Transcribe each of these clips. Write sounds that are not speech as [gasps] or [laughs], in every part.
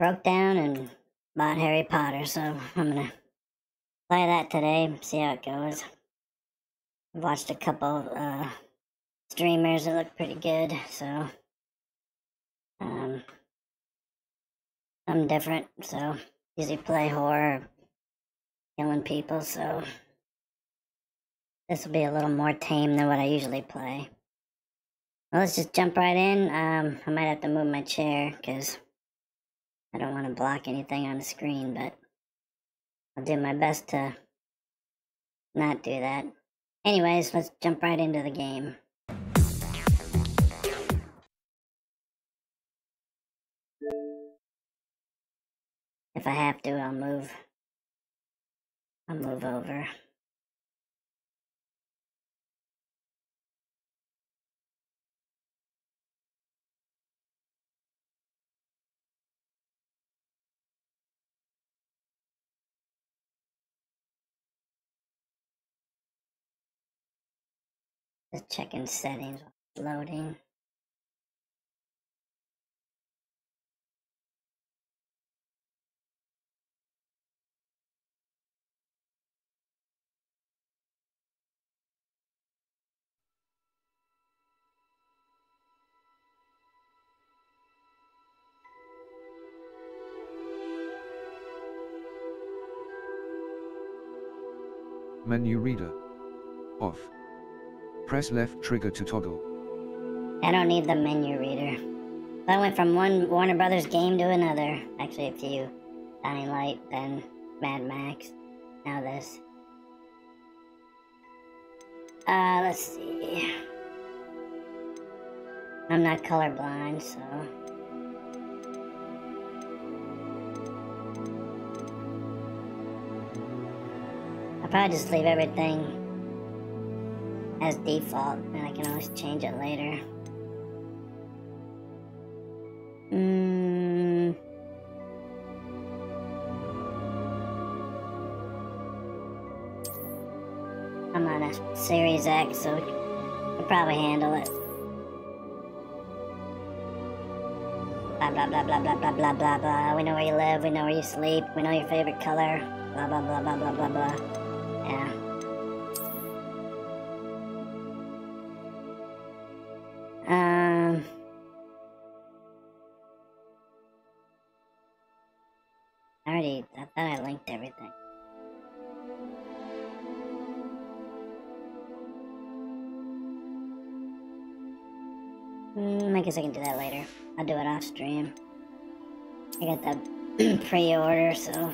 broke down and bought Harry Potter, so I'm gonna play that today, see how it goes. I've watched a couple uh, streamers that look pretty good, so um, I'm different, so usually play horror, killing people, so this will be a little more tame than what I usually play. Well, let's just jump right in. Um, I might have to move my chair because I don't want to block anything on the screen, but I'll do my best to not do that. Anyways, let's jump right into the game. If I have to, I'll move. I'll move over. Checking settings, loading. Menu reader. Off. Press left trigger to toggle. I don't need the menu reader. I went from one Warner Brothers game to another. Actually, a few. Dying Light, then Mad Max, now this. Uh, let's see. I'm not colorblind, so. I'll probably just leave everything as default, and I can always change it later. Mm. I'm on a Series X, so we can probably handle it. Blah blah blah blah blah blah blah blah blah. We know where you live, we know where you sleep, we know your favorite color. Blah blah blah blah blah blah blah. Yeah. Stream. I got the [clears throat] pre-order, so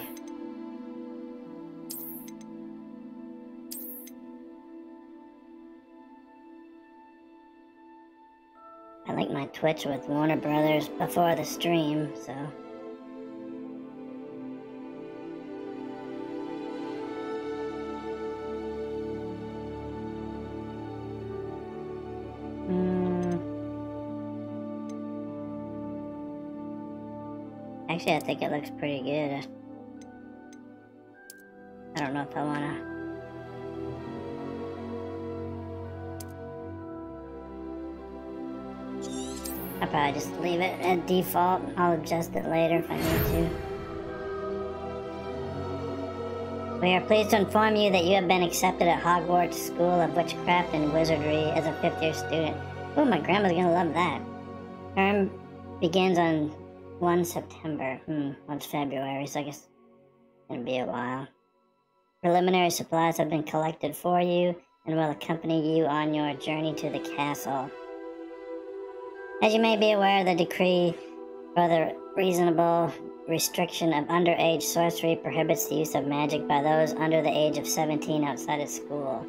I linked my Twitch with Warner Brothers before the stream, so Actually, I think it looks pretty good. I don't know if I wanna. I'll probably just leave it at default. I'll adjust it later if I need to. We are pleased to inform you that you have been accepted at Hogwarts School of Witchcraft and Wizardry as a fifth year student. Oh, my grandma's gonna love that. Term begins on 1 September. Hmm, what's February, so I guess it's gonna be a while. Preliminary supplies have been collected for you and will accompany you on your journey to the castle. As you may be aware, the decree for the reasonable restriction of underage sorcery prohibits the use of magic by those under the age of 17 outside of school.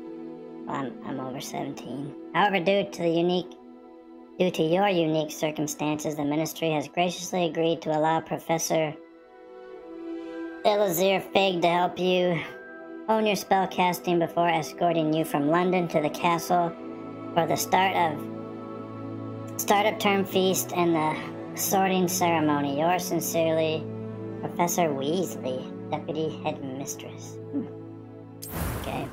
I'm, I'm over 17. However, due to the unique Due to your unique circumstances, the ministry has graciously agreed to allow Professor Eleazar Fig to help you hone your spellcasting before escorting you from London to the castle for the start of startup term feast and the sorting ceremony. Yours sincerely, Professor Weasley, Deputy Headmistress. Hmm. Okay.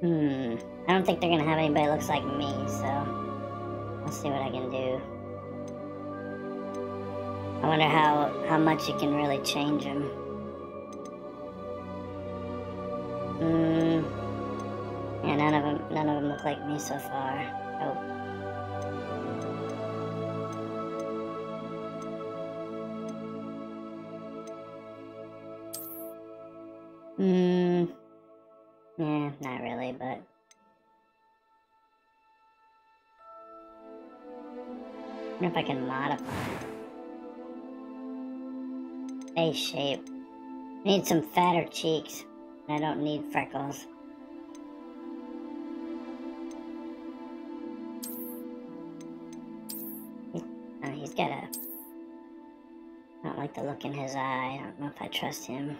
Hmm. I don't think they're gonna have anybody that looks like me, so I'll see what I can do. I wonder how, how much you can really change him. Hmm. Yeah, none of them, none of them look like me so far. Oh. Hmm. Yeah, not really, but. I wonder if I can modify Face shape. I need some fatter cheeks. I don't need freckles. Oh, he's got a... I don't like the look in his eye. I don't know if I trust him.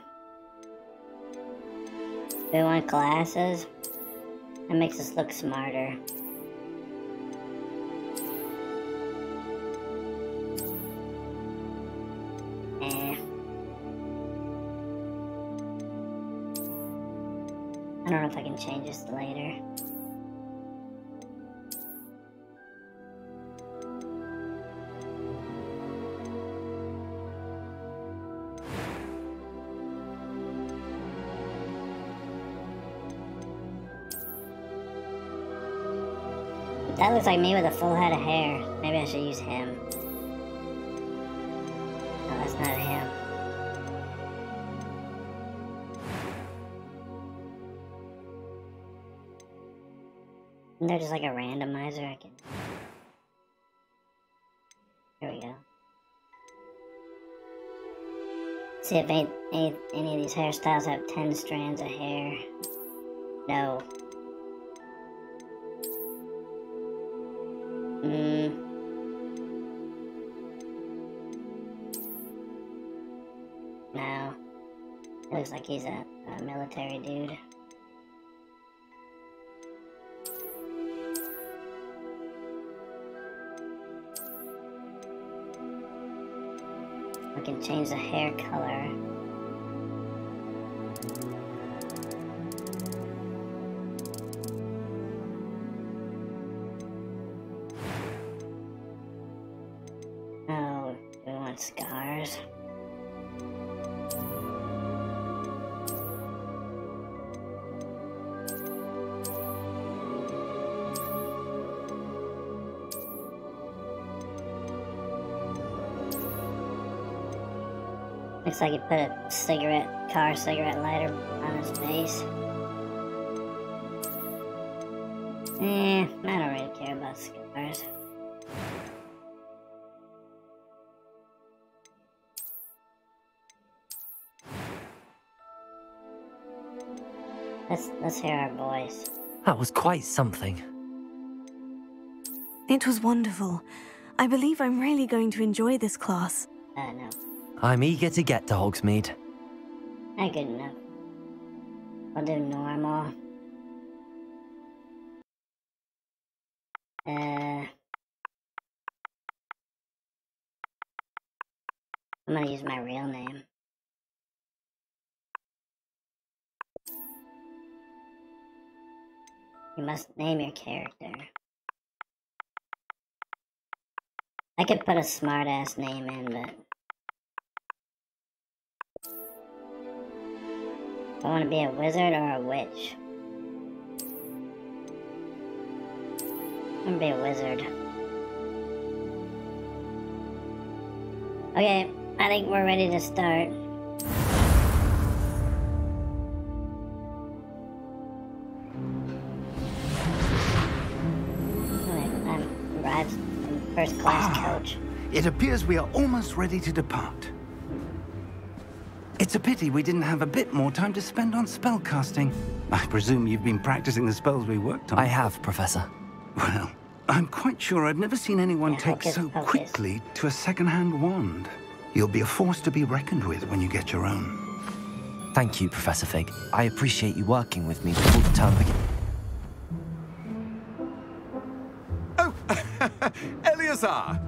We want glasses? That makes us look smarter. Eh. I don't know if I can change this later. Looks like me with a full head of hair. Maybe I should use him. No, that's not him. Isn't there just like a randomizer I can... Here we go. See if any, any, any of these hairstyles have 10 strands of hair. No. No. It looks like he's a, a military dude. We can change the hair color. Looks like he put a cigarette, car cigarette lighter on his face. Eh, I don't really care about scars. Let's let's hear our boys. That was quite something. It was wonderful. I believe I'm really going to enjoy this class. Uh, no, I'm eager to get to Hogsmeade. not good enough. I'll do normal. Uh, I'm gonna use my real name. You must name your character. I could put a smart ass name in, but I want to be a wizard or a witch. I'm gonna be a wizard. Okay, I think we're ready to start. I'm arrived in first class ah, coach. It appears we are almost ready to depart. It's a pity we didn't have a bit more time to spend on spellcasting. I presume you've been practicing the spells we worked on. I have, Professor. Well, I'm quite sure I've never seen anyone Yeah, take focus, so focus. quickly to a second-hand wand. You'll be a force to be reckoned with when you get your own. Thank you, Professor Fig. I appreciate you working with me before the term begins. Oh, [laughs] Eleazar!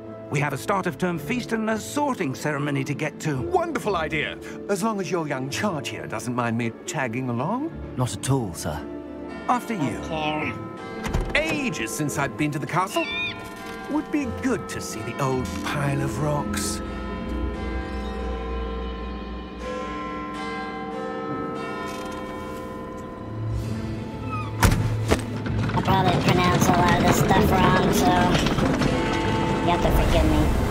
We have a start of term feast and a sorting ceremony to get to. Wonderful idea. As long as your young charge here doesn't mind me tagging along. Not at all, sir. After you. Care. Ages since I've been to the castle. Would be good to see the old pile of rocks. I probably pronounce a lot of this stuff wrong, so you have to forgive me.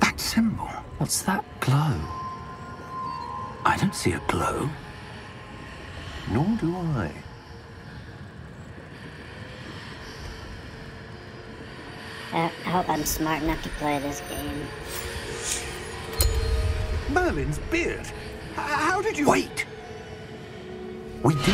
That symbol. What's that glow? I don't see a glow. Nor do I. I I hope I'm smart enough to play this game. Merlin's beard. How did you... Wait! We do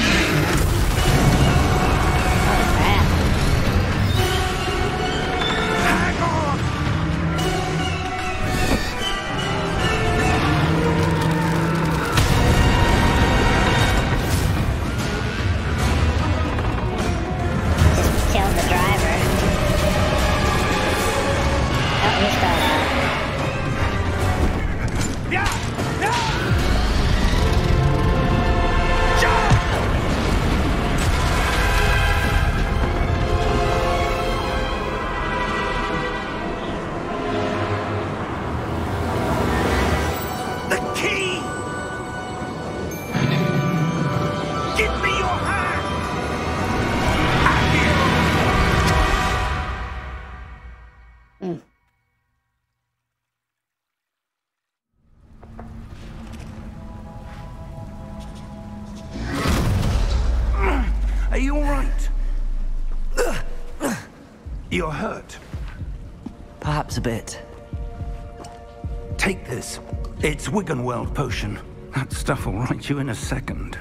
It's Wiggenweld potion. That stuff will right you in a second.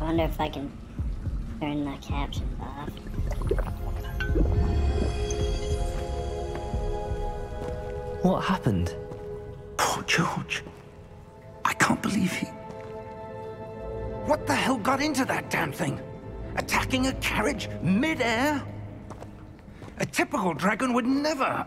I wonder if I can turn the captions off. What happened? Poor George. I can't believe he... What the hell got into that damn thing? Attacking a carriage mid-air? A typical dragon would never...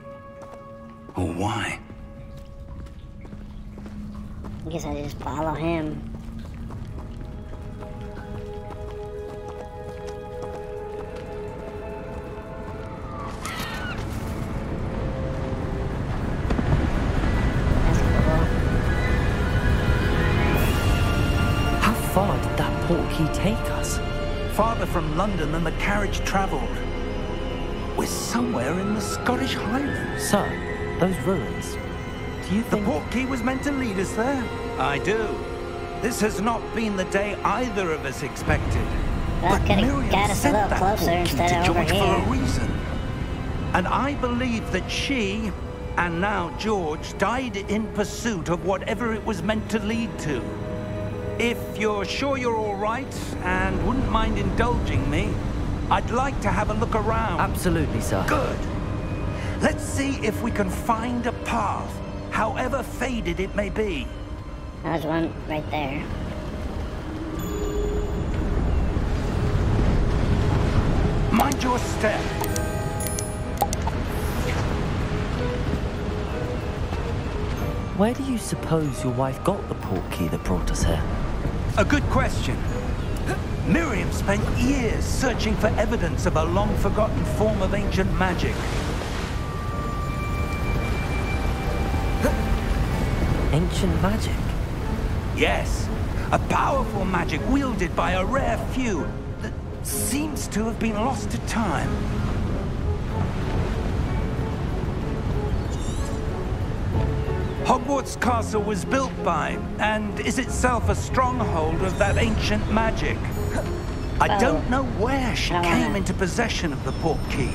Or why. I guess I just follow him. That's. How far did that port take us? Farther from London than the carriage travelled. We're somewhere in the Scottish Highlands. Sir, those ruins. Do you The think... port key was meant to lead us there? I do. This has not been the day either of us expected. Well, but could've Miriam got us a sent little that closer port key instead to of over George for a reason. And I believe that she, and now George, died in pursuit of whatever it was meant to lead to. If you're sure you're all right and wouldn't mind indulging me, I'd like to have a look around. Absolutely, sir. Good. Let's see if we can find a path, however faded it may be. There's one right there. Mind your step. Where do you suppose your wife got the port key that brought us here? A good question. Miriam spent years searching for evidence of a long-forgotten form of ancient magic. Ancient magic? Yes, a powerful magic wielded by a rare few that seems to have been lost to time. Hogwarts Castle was built by, and is itself a stronghold of that ancient magic. I don't know where she came into possession of the port key,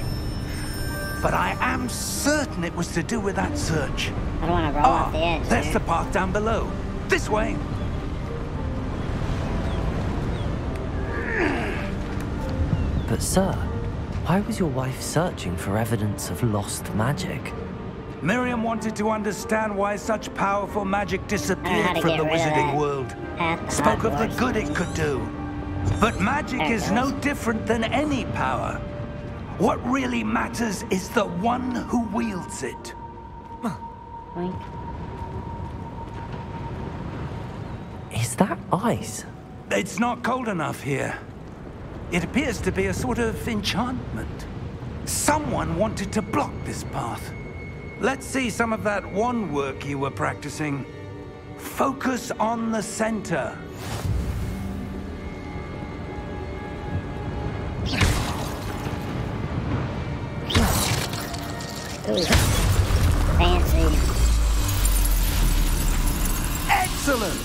but I am certain it was to do with that search. I don't want to roll Ah, off the edge. there's the path down below. This way. But, sir, why was your wife searching for evidence of lost magic? Miriam wanted to understand why such powerful magic disappeared from the rid of wizarding world. path to Spoke of the good it could do. But magic is no different than any power. What really matters is the one who wields it. Boink. Is that ice? It's not cold enough here. It appears to be a sort of enchantment. Someone wanted to block this path. Let's see some of that wandwork you were practicing. Focus on the center. Ooh. Fancy. Excellent!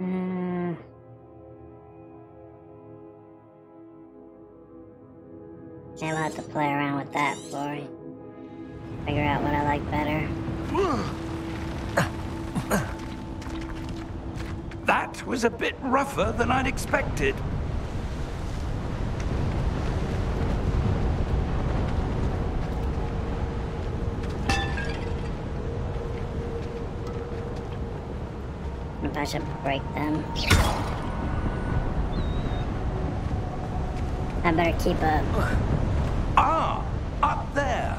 Mm. Yeah, we'll have to play around with that before I figure out what I like better. That was a bit rougher than I'd expected. If I should break them. I better keep up. Ah, up there.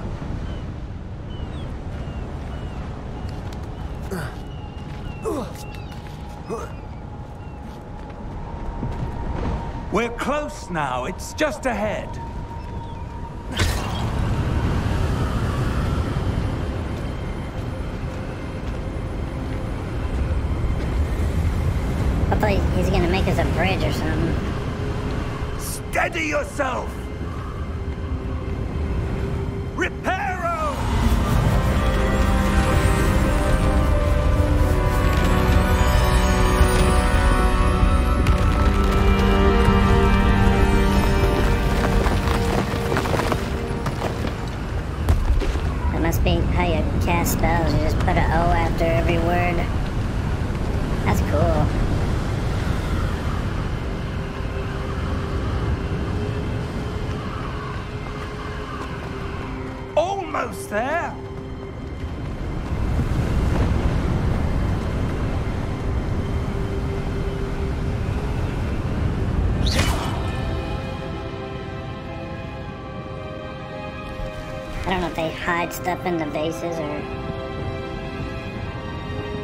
We're close now. It's just ahead. Hopefully he's gonna make us a bridge or something. Steady yourself! Hide stuff in the bases or.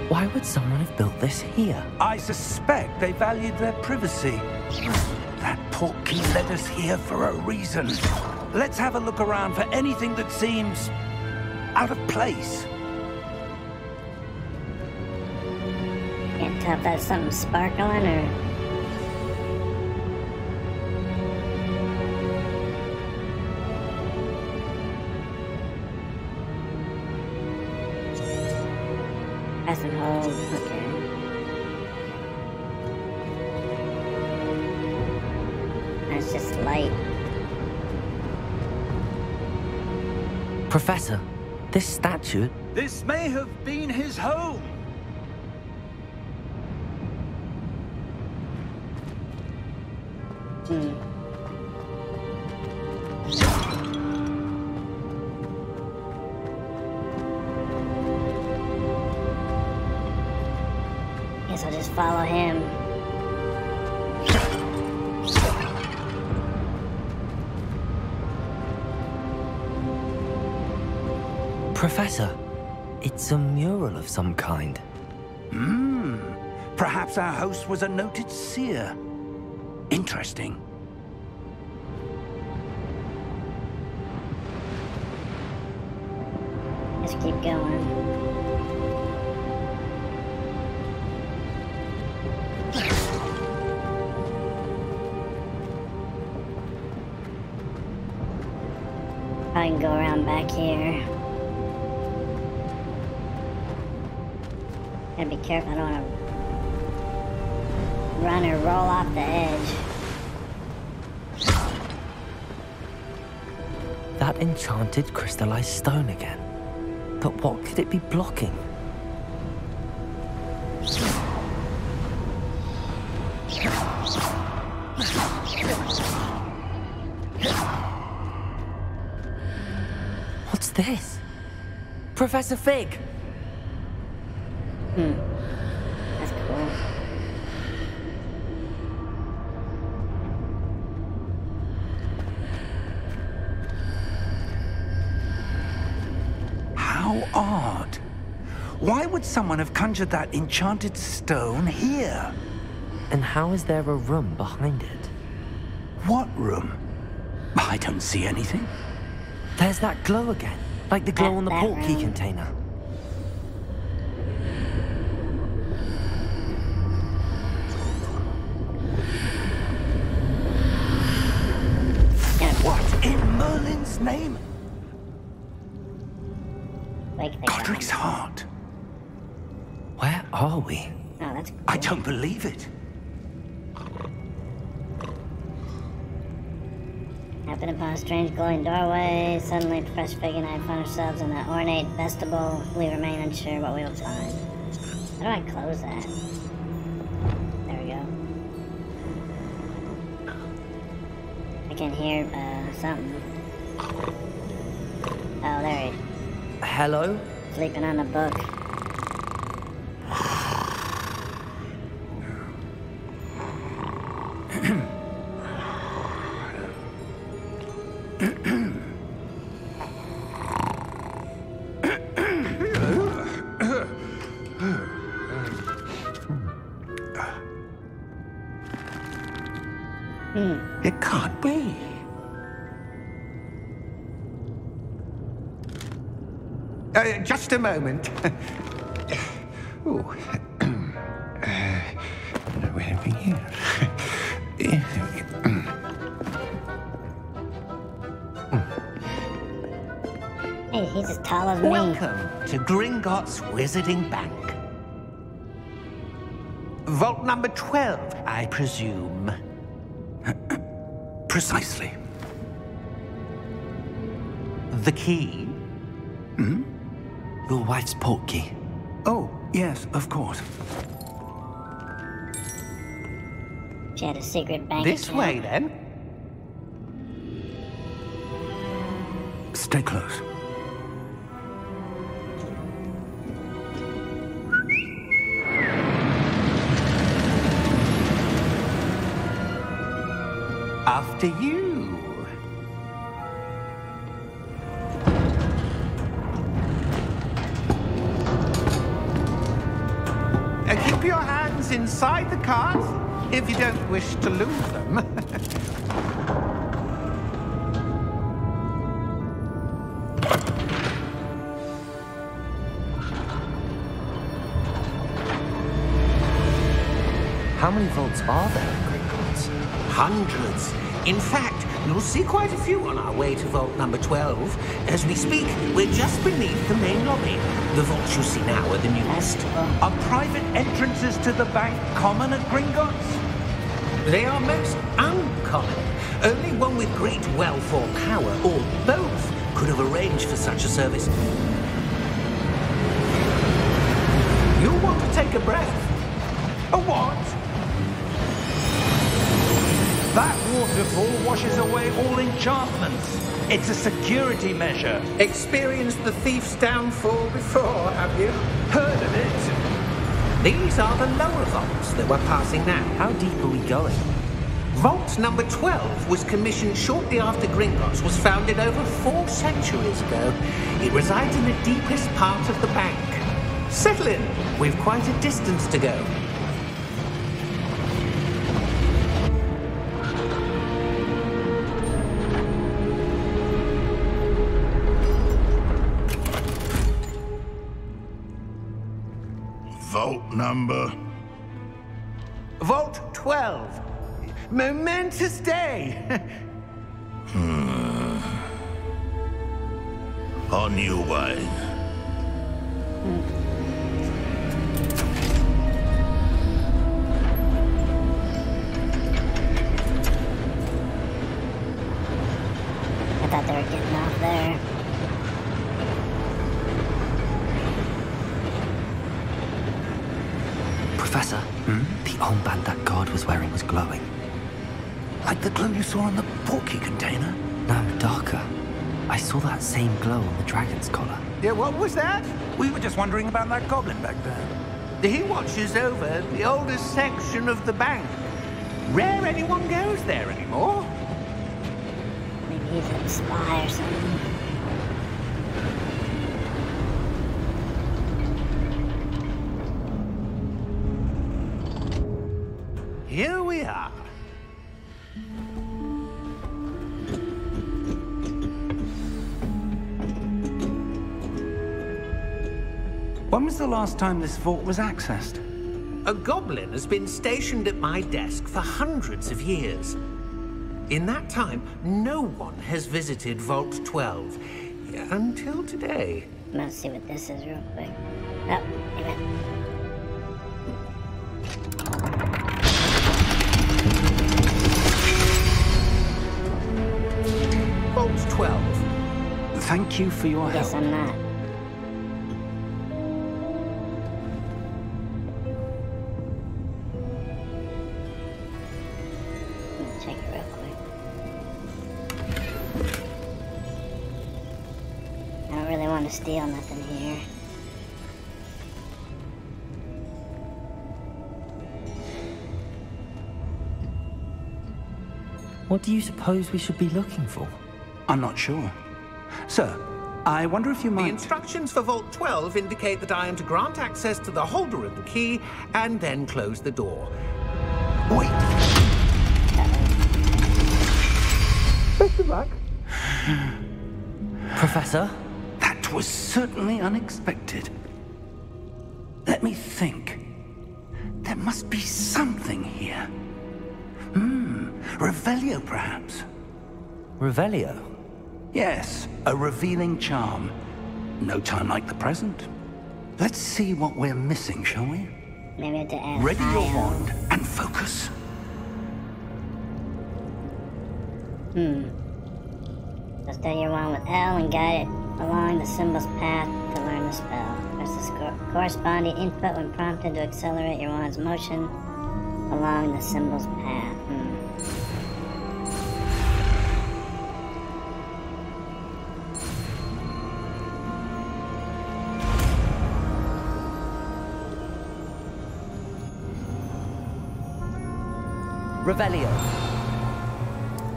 Why would someone have built this here? I suspect they valued their privacy. That portkey led us here for a reason. Let's have a look around for anything that seems out of place. Can't tell if that's something sparkling or. Press and hold. Okay. That's just light. Professor, this statue. This may have been his home. Perhaps our host was a noted seer. Interesting. Let's keep going. I can go around back here. Gotta be careful, I don't wanna run or roll off the edge. That enchanted crystallized stone again. But what could it be blocking? What's this? Professor Fig! Someone have conjured that enchanted stone here? And how is there a room behind it? What room? I don't see anything. There's that glow again, like the glow on the portkey container. Glowing doorway. Suddenly, Professor Fig and I found ourselves in that ornate vestibule. We remain unsure what we will find. How do I close that? There we go. I can hear uh, something. Oh, there he Hello? Sleeping on the book. It can't be. Uh, just a moment. [laughs] Ooh. [clears throat] uh, we here? [laughs] Hey, he's as tall as me. Welcome to Gringotts Wizarding Bank. Vault number 12, I presume. Precisely. The key? Hmm? Your wife's portkey. Oh, yes, of course. She had a secret bank This account. way, then. Stay close. After you. Keep your hands inside the cart if you don't wish to lose see quite a few on our way to vault number 12. As we speak, we're just beneath the main lobby. The vaults you see now are the newest. Are private entrances to the bank common at Gringotts? They are most uncommon. Only one with great wealth or power, or both, could have arranged for such a service. Waterfall washes away all enchantments. It's a security measure. Experienced the thief's downfall before, have you? Heard of it? These are the lower vaults that we're passing now. How deep are we going? Vault number 12 was commissioned shortly after Gringotts was founded over four centuries ago. It resides in the deepest part of the bank. Settle in. We've quite a distance to go. Number. Vault 12. Momentous day. Hmm. On you, Wayne. You saw on the portkey container? No, darker. I saw that same glow on the dragon's collar. yeah, what was that? We were just wondering about that goblin back there. He watches over the oldest section of the bank. Rare anyone goes there anymore. Maybe he's a spy or something. Here we are. When was the last time this vault was accessed? A goblin has been stationed at my desk for hundreds of years. In that time, no one has visited Vault 12 until today. Let's see what this is real quick. Oh, wait a minute. Vault 12. Thank you for your Guess help. I'm not. Really want nothing here. What do you suppose we should be looking for? I'm not sure. Sir, I wonder if you might... The might... instructions for Vault 12 indicate that I am to grant access to the holder of the key and then close the door. Wait. Best of luck. Professor? That was certainly unexpected. Let me think. There must be something here. Hmm, Revelio perhaps? Revelio? Yes, a revealing charm. No time like the present. Let's see what we're missing, shall we? Maybe to add Ready your Io. wand and focus. Hmm. So study your wand with L and guide it along the symbol's path to learn the spell. Press the corresponding input when prompted to accelerate your wand's motion along the symbol's path. Hmm. Revelio.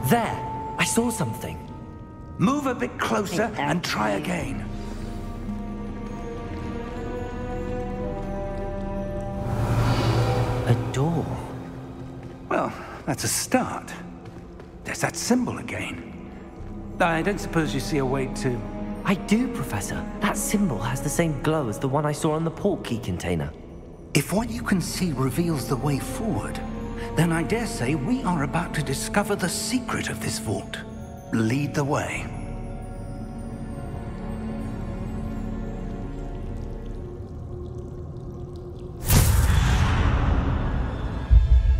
There! I saw something. Move a bit closer and try again. A door. Well, that's a start. There's that symbol again. I don't suppose you see a way to... I do, Professor. That symbol has the same glow as the one I saw on the portkey container. If what you can see reveals the way forward, then I dare say we are about to discover the secret of this vault. Lead the way.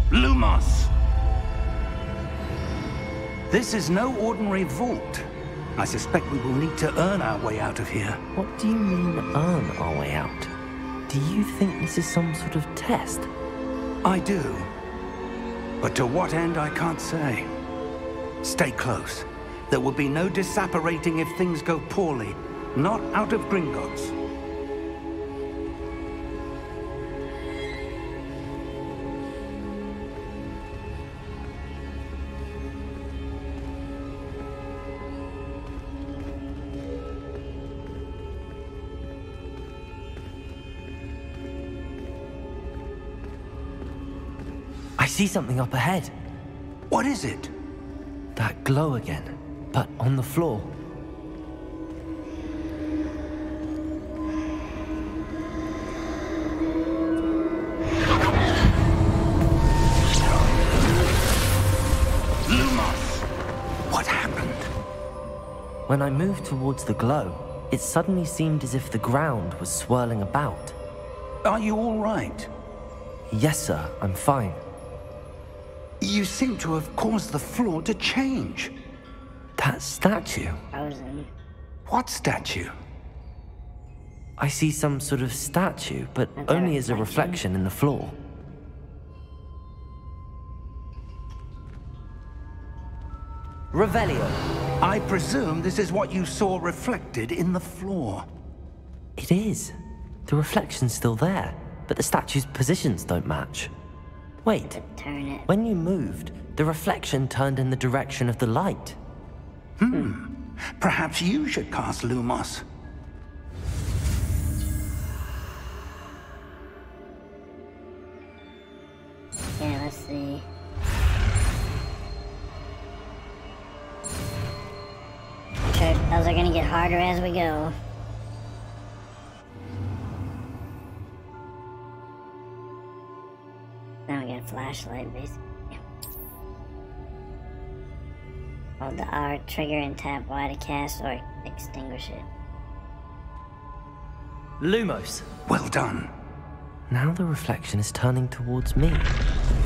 Lumos! This is no ordinary vault. I suspect we will need to earn our way out of here. What do you mean, earn our way out? Do you think this is some sort of test? I do. But to what end, I can't say. Stay close. There will be no disapparating if things go poorly. Not out of Gringotts. I see something up ahead. What is it? That glow again, but on the floor. Lumos! What happened? When I moved towards the glow, it suddenly seemed as if the ground was swirling about. Are you all right? Yes, sir, I'm fine. You seem to have caused the floor to change. That statue. Frozen. What statue? I see some sort of statue, but Is that a only as a reflection? reflection in the floor. Revelio. I presume this is what you saw reflected in the floor. It is. The reflection's still there, but the statue's positions don't match. Wait, Turn it. when you moved, the reflection turned in the direction of the light. Hmm. Perhaps you should cast Lumos. Yeah, let's see. Sure, those are gonna get harder as we go. Now we got a flashlight, basically. Hold the R trigger and tap Y to cast or extinguish it. Lumos. Well done. Now the reflection is turning towards me.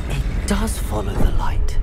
It does follow the light.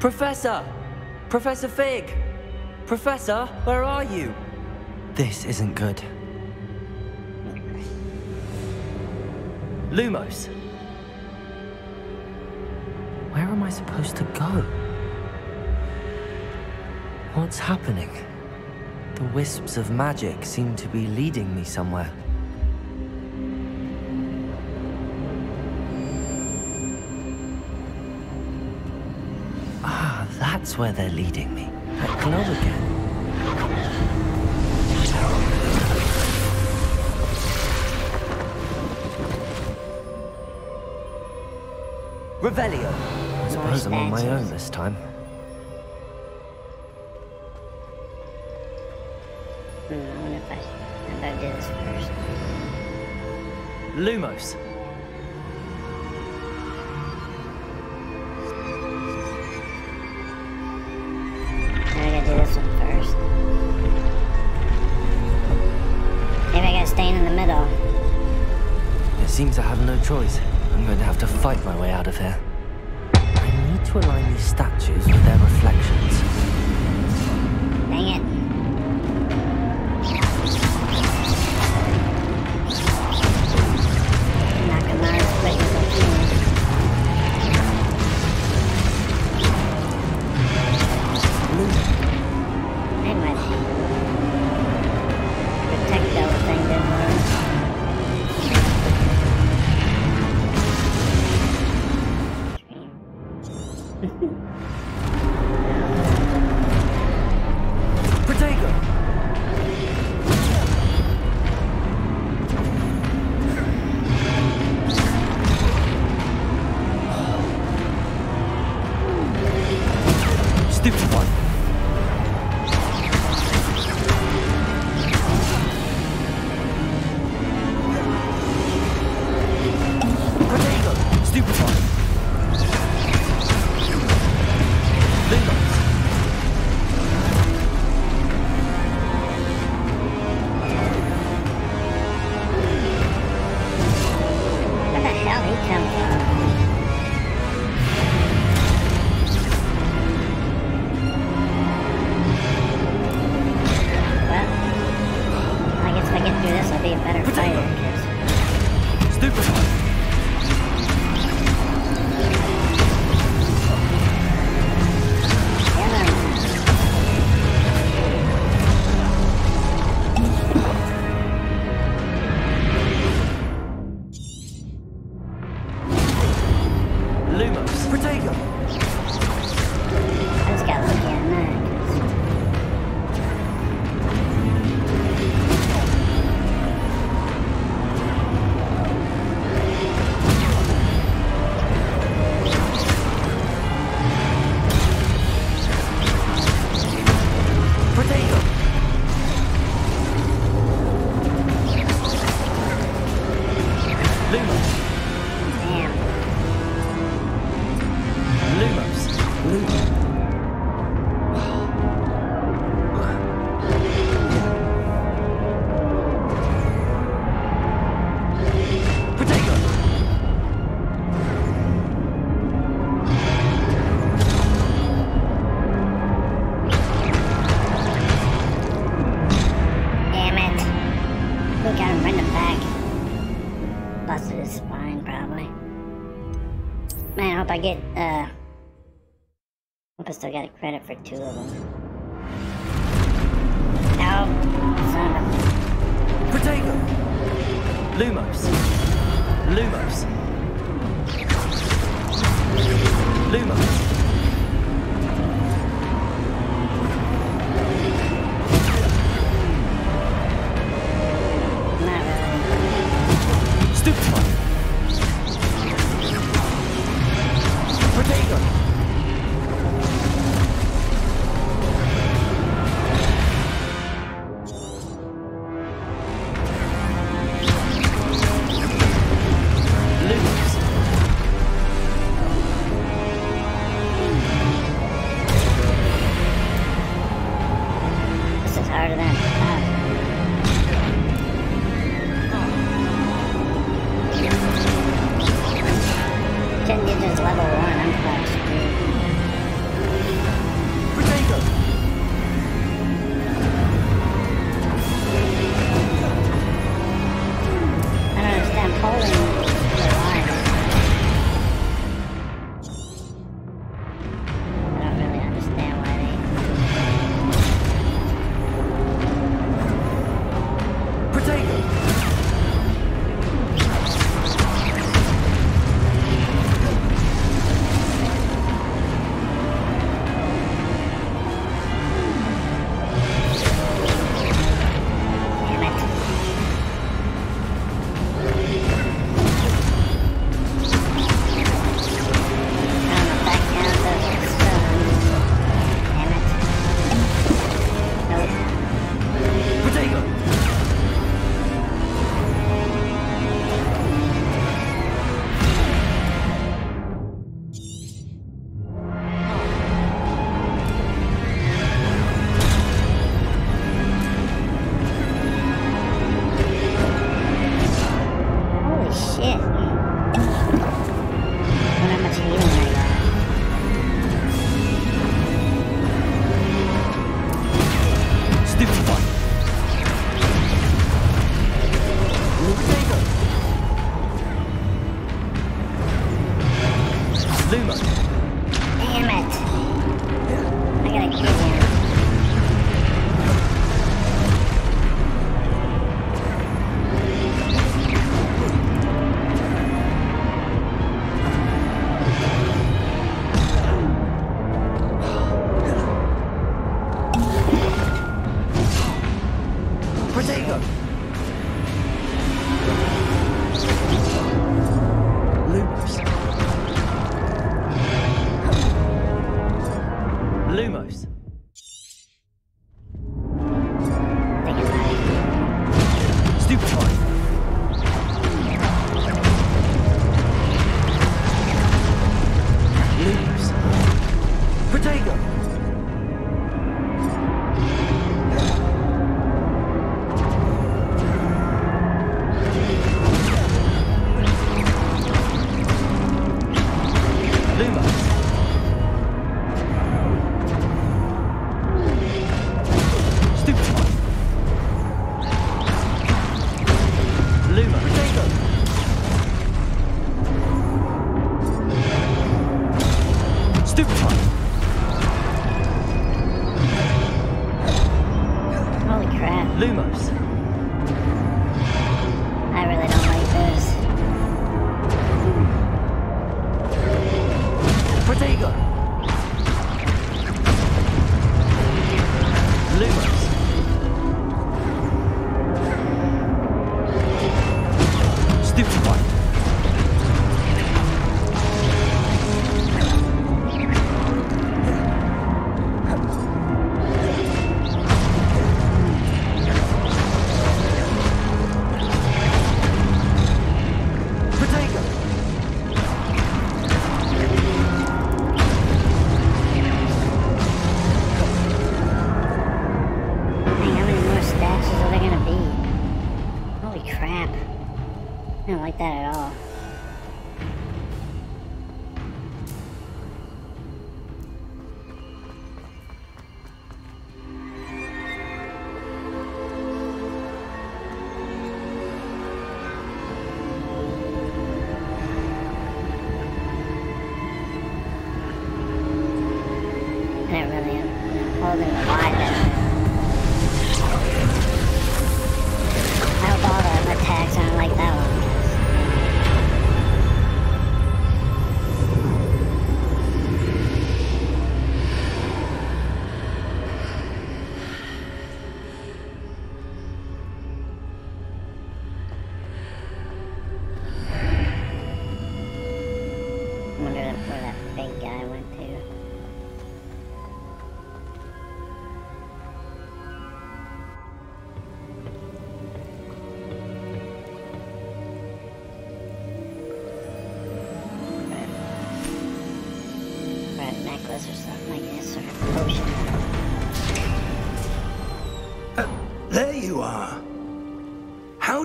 Professor! Professor Fig! Professor, where are you? This isn't good. Lumos! Where am I supposed to go? What's happening? The wisps of magic seem to be leading me somewhere. That's where they're leading me. That glow again. Revelio. I suppose I'm on my own this time. Hmm, I wonder if I should. I better do this first. Lumos. Choice. I'm going to have to fight my way out of here. I need to align these statues Lumos. For two of them.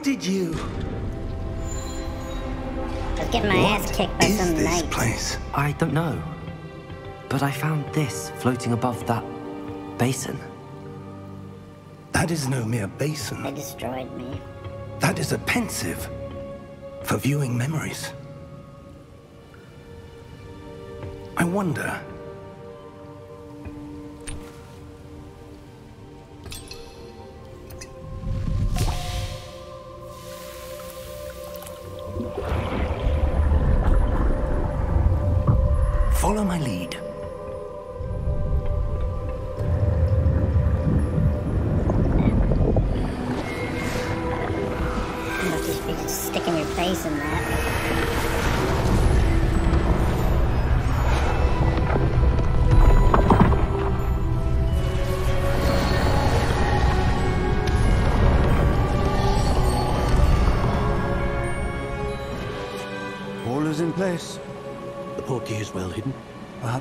Did you... I was getting my ass kicked by is some this knight. place? I don't know. But I found this floating above that basin. That is no mere They basin. destroyed me. That is a Pensieve for viewing memories. I wonder.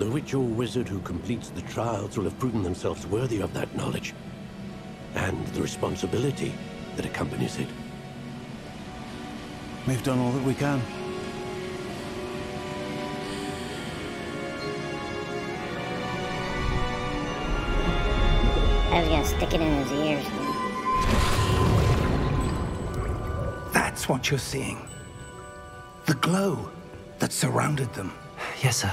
the witch or wizard who completes the trials will have proven themselves worthy of that knowledge. And the responsibility that accompanies it. We've done all that we can. I was gonna stick it in his ears. That's what you're seeing. The glow that surrounded them. Yes, sir.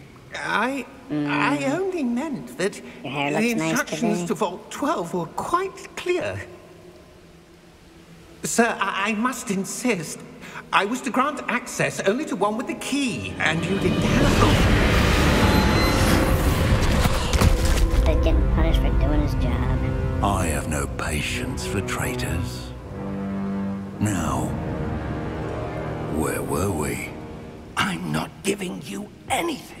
I... I mm. only meant that Your hair the looks nice instructions today. to Vault 12 were quite clear. Sir, I, I must insist. I was to grant access only to one with the key, and you didn't have They're getting punished for doing his job. I have no patience for traitors. Now, where were we? I'm not giving you anything.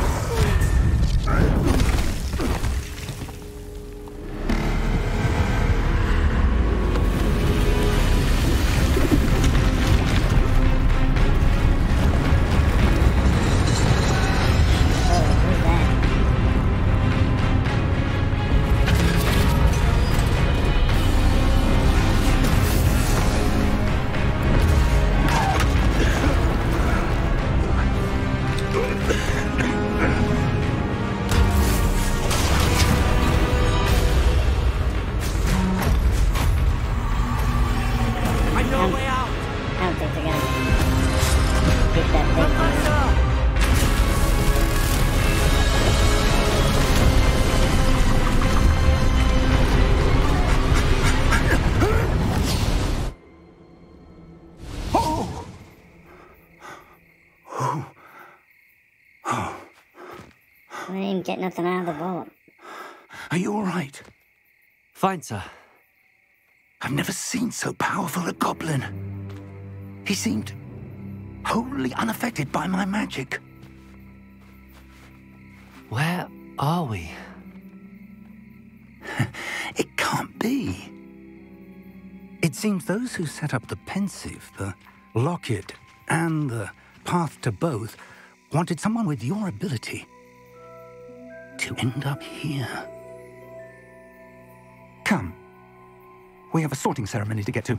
I didn't get nothing out of the vault. Are you all right? Fine, sir. I've never seen so powerful a goblin. He seemed wholly unaffected by my magic. Where are we? [laughs] It can't be. It seems those who set up the Pensieve, the locket, and the path to both wanted someone with your ability to end up here. Come. We have a sorting ceremony to get to.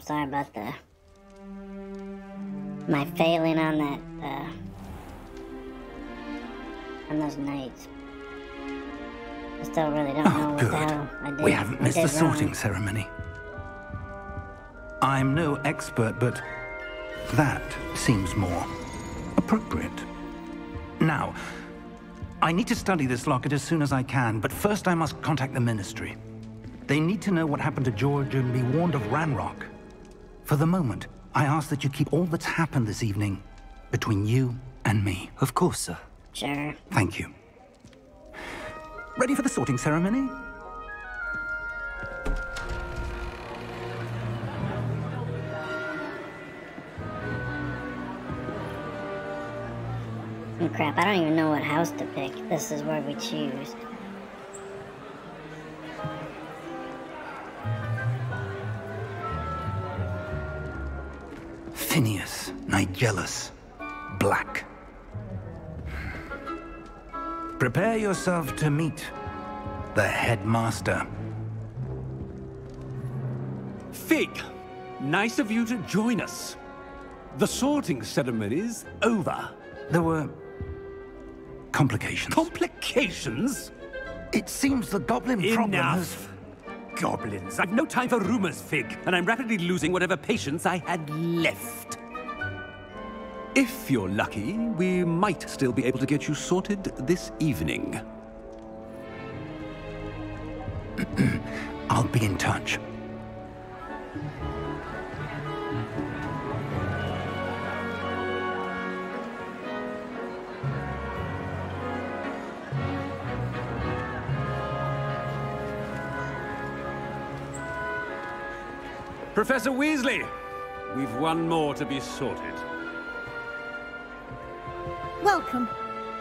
I'm sorry about the my failing on that uh on those nights. I still really don't know what the hell I did. We haven't I missed the wrong. sorting ceremony. I'm no expert, but that seems more appropriate. Now, I need to study this locket as soon as I can, but first I must contact the Ministry. They need to know what happened to George and be warned of Ranrock. For the moment, I ask that you keep all that's happened this evening between you and me. Of course, sir. Sure. Thank you. Ready for the sorting ceremony? Oh, crap, I don't even know what house to pick. This is where we choose. Phineas, Nigellus, Black. Prepare yourself to meet the headmaster. Fig, nice of you to join us. The sorting ceremony's over. There were complications. Complications? It seems the goblin problem has... Goblins. I've no time for rumors, Fig, and I'm rapidly losing whatever patience I had left. If you're lucky, we might still be able to get you sorted this evening. [clears throat] I'll be in touch. Professor Weasley, we've one more to be sorted. Welcome.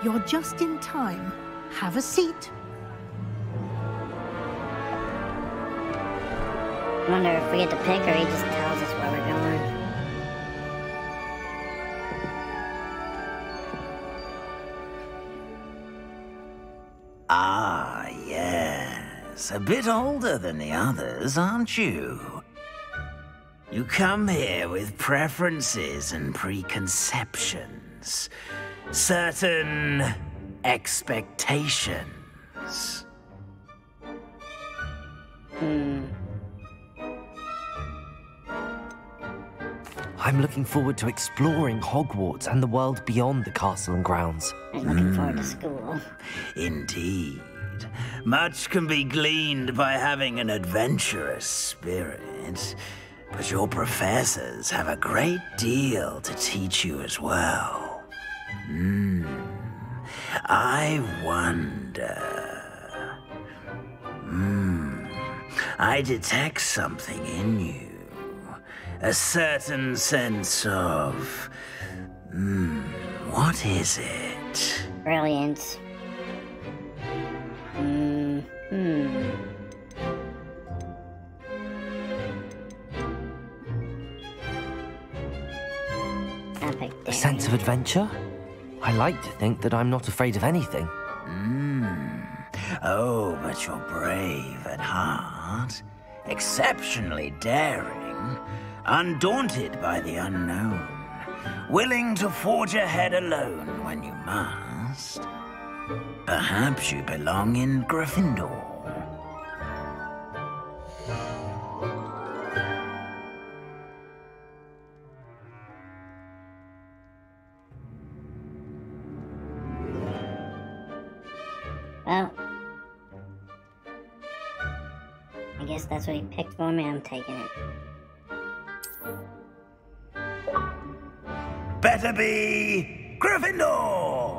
You're just in time. Have a seat. Wonder if we get to pick or he just tells us where we're going. Ah, yes. A bit older than the others, aren't you? You come here with preferences and preconceptions. Certain expectations. Hmm. I'm looking forward to exploring Hogwarts and the world beyond the castle and grounds. I'm looking forward to school. Indeed. Much can be gleaned by having an adventurous spirit. But your professors have a great deal to teach you as well. Hmm. I wonder. Hmm. I detect something in you. A certain sense of. Hmm. What is it? Brilliant. Hmm. Hmm. A sense of adventure? I like to think that I'm not afraid of anything. Hmm. Oh, but you're brave at heart. Exceptionally daring. Undaunted by the unknown. Willing to forge ahead alone when you must. Perhaps you belong in Gryffindor. That's what he picked for me. I'm taking it. Better be Gryffindor!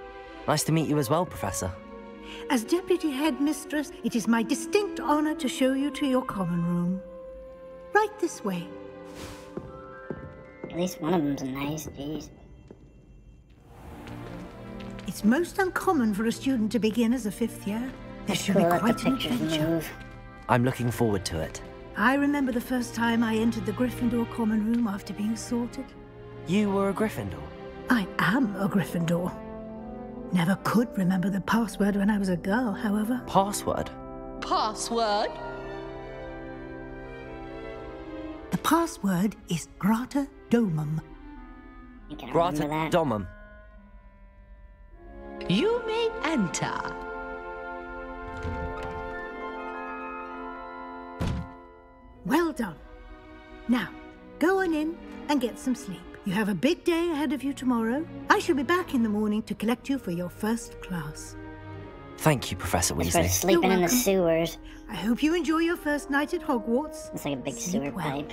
Nice to meet you as well, Professor. As Deputy Headmistress, it is my distinct honor to show you to your common room. Right this way. At least one of them's a nice, jeez. It's most uncommon for a student to begin as a fifth year. This should cool, be quite an adventure. move. I'm looking forward to it. I remember the first time I entered the Gryffindor common room after being sorted. You were a Gryffindor. I am a Gryffindor. Never could remember the password when I was a girl, however. Password? Password? The password is Grata Domum. Grata Domum. You may enter. Well done. Now, go on in and get some sleep. You have a big day ahead of you tomorrow. I shall be back in the morning to collect you for your first class. Thank you, Professor That's for Weasley. sleeping in the sewers. I hope you enjoy your first night at Hogwarts. It's like a big Sleep sewer well. pipe.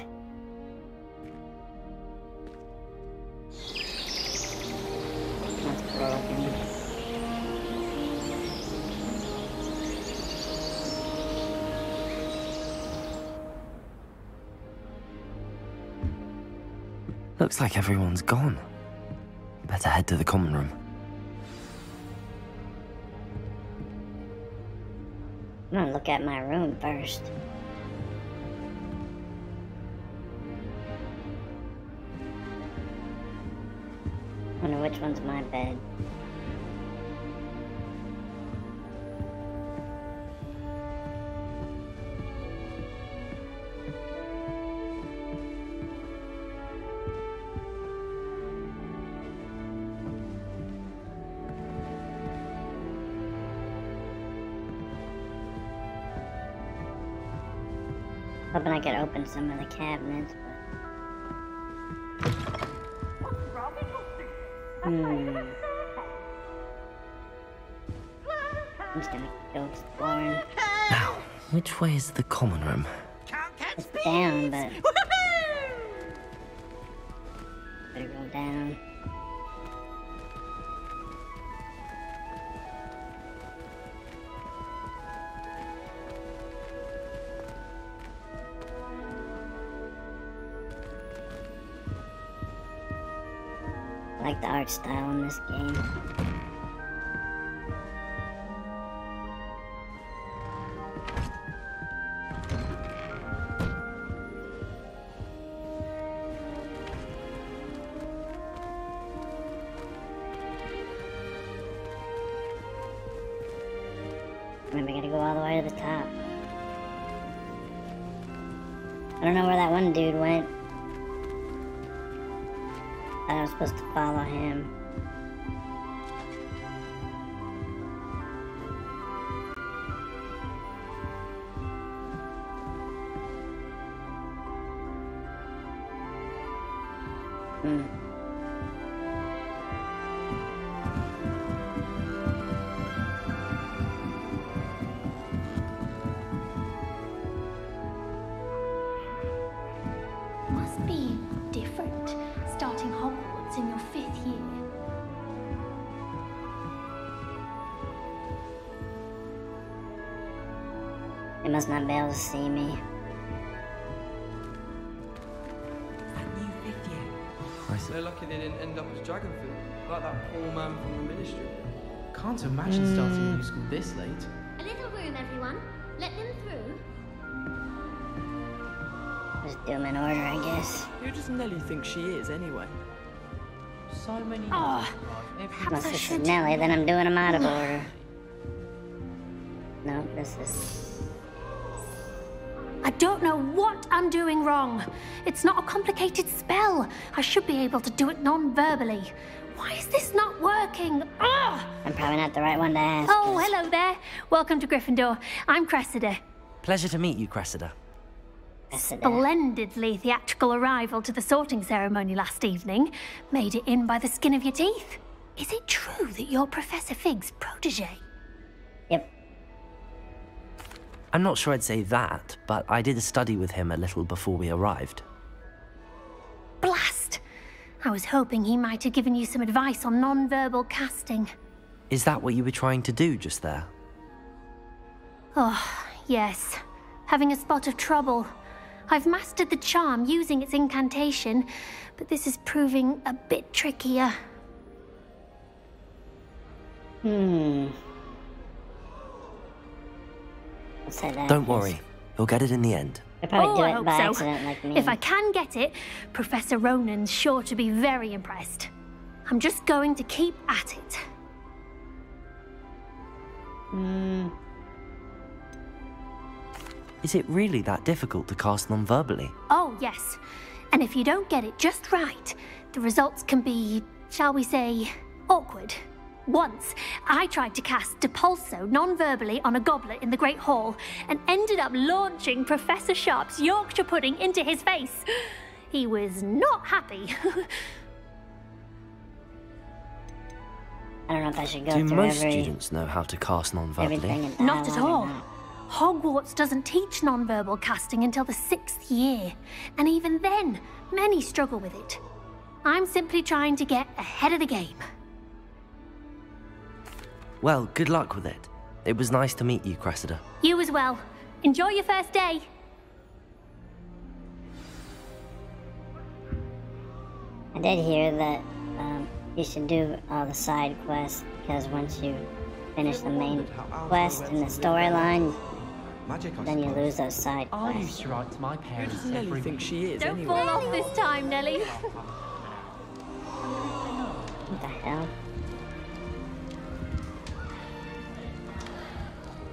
That's broken. Looks like everyone's gone. Better head to the common room. I'm gonna look at my room first. Wonder which one's my bed. Hoping I could open some of the cabinets, but... Hmm. I'm just gonna go exploring. Now, which way is the common room? It's down, but... Better go down. Like the art style in this game. Be able to see me. They're lucky they didn't end up as Dragonfield, like that poor man from the Ministry. Can't imagine mm. starting a new school this late. A little room, everyone. Let them through. Just do them in order, I guess. Who does Nellie think she is, anyway? So many. Oh, Unless this is Nellie, then I'm doing them out of [laughs] order. No, this is... I'm doing wrong. It's not a complicated spell. I should be able to do it non-verbally. Why is this not working? Ugh! I'm probably not the right one to ask. Oh, hello there. Welcome to Gryffindor. I'm Cressida. Pleasure to meet you, Cressida. Splendidly theatrical arrival to the sorting ceremony last evening. Made it in by the skin of your teeth. Is it true that you're Professor Fig's protege? Yep. I'm not sure I'd say that, but I did a study with him a little before we arrived. Blast! I was hoping he might have given you some advice on non-verbal casting. Is that what you were trying to do just there? Oh, yes. Having a spot of trouble. I've mastered the charm using its incantation, but this is proving a bit trickier. Hmm. I'll say that. Don't worry, you'll get it in the end. I probably oh, do I it hope by so. accident like me. If I can get it, Professor Ronen's sure to be very impressed. I'm just going to keep at it. Hmm. Is it really that difficult to cast non-verbally? Oh, yes. And if you don't get it just right, the results can be, shall we say, awkward. Once, I tried to cast Depulso non-verbally on a goblet in the Great Hall and ended up launching Professor Sharp's Yorkshire pudding into his face. He was not happy. [laughs] I don't know if I should go Do through most every, students know how to cast non-verbally? Not at all. Hogwarts doesn't teach non-verbal casting until the sixth year, and even then, many struggle with it. I'm simply trying to get ahead of the game. Well, good luck with it. It was nice to meet you, Cressida. You as well. Enjoy your first day. I did hear that um, you should do all the side quests because once you finish the main quest in the storyline, then you lose those side I quests. used to write to my parents does Nellie every think she is Don't anyway? fall off this time, Nellie. What the hell?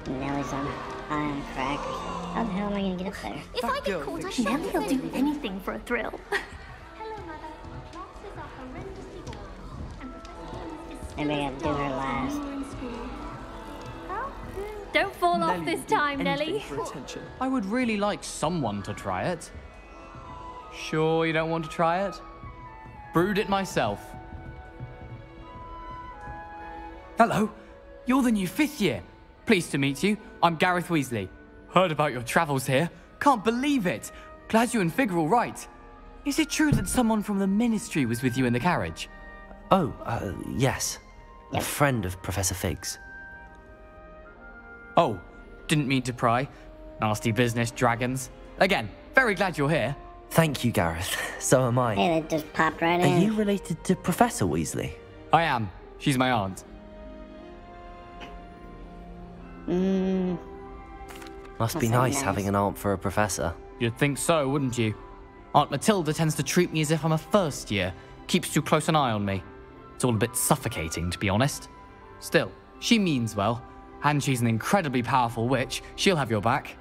Nellie's on high on crack. How the hell am I gonna get up there? If I get caught, I Nellie will do anything for a thrill. Maybe I gotta do her last. Don't fall off this time, anything Nellie. For attention. I would really like someone to try it. Sure you don't want to try it? Brewed it myself. Hello, you're the new fifth year. Pleased to meet you. I'm Gareth Weasley. Heard about your travels here. Can't believe it. Glad you and Fig are all right. Is it true that someone from the ministry was with you in the carriage? Oh, uh, yes. A friend of Professor Fig's. Oh, didn't mean to pry. Nasty business, dragons. Again, very glad you're here. Thank you, Gareth. [laughs] So am I. Hey, that just popped right in. Are in. you related to Professor Weasley? I am. She's my aunt. Mm, Must be so nice nice. having an aunt for a professor. You'd think so, wouldn't you? Aunt Matilda tends to treat me as if I'm a first year, keeps too close an eye on me. It's all a bit suffocating, to be honest. Still, she means well, and she's an incredibly powerful witch. She'll have your back.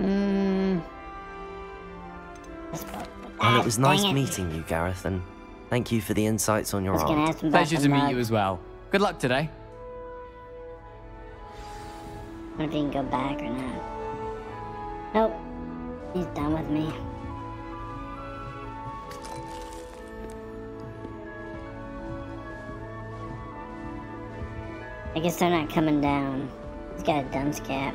mm. Well, it was nice dang it. meeting you, Gareth, and thank you for the insights on your was aunt. ask him about Pleasure to meet you as well. Good luck today. Wonder if he can go back or not. Nope. He's done with me. I guess they're not coming down. He's got a dunce cap.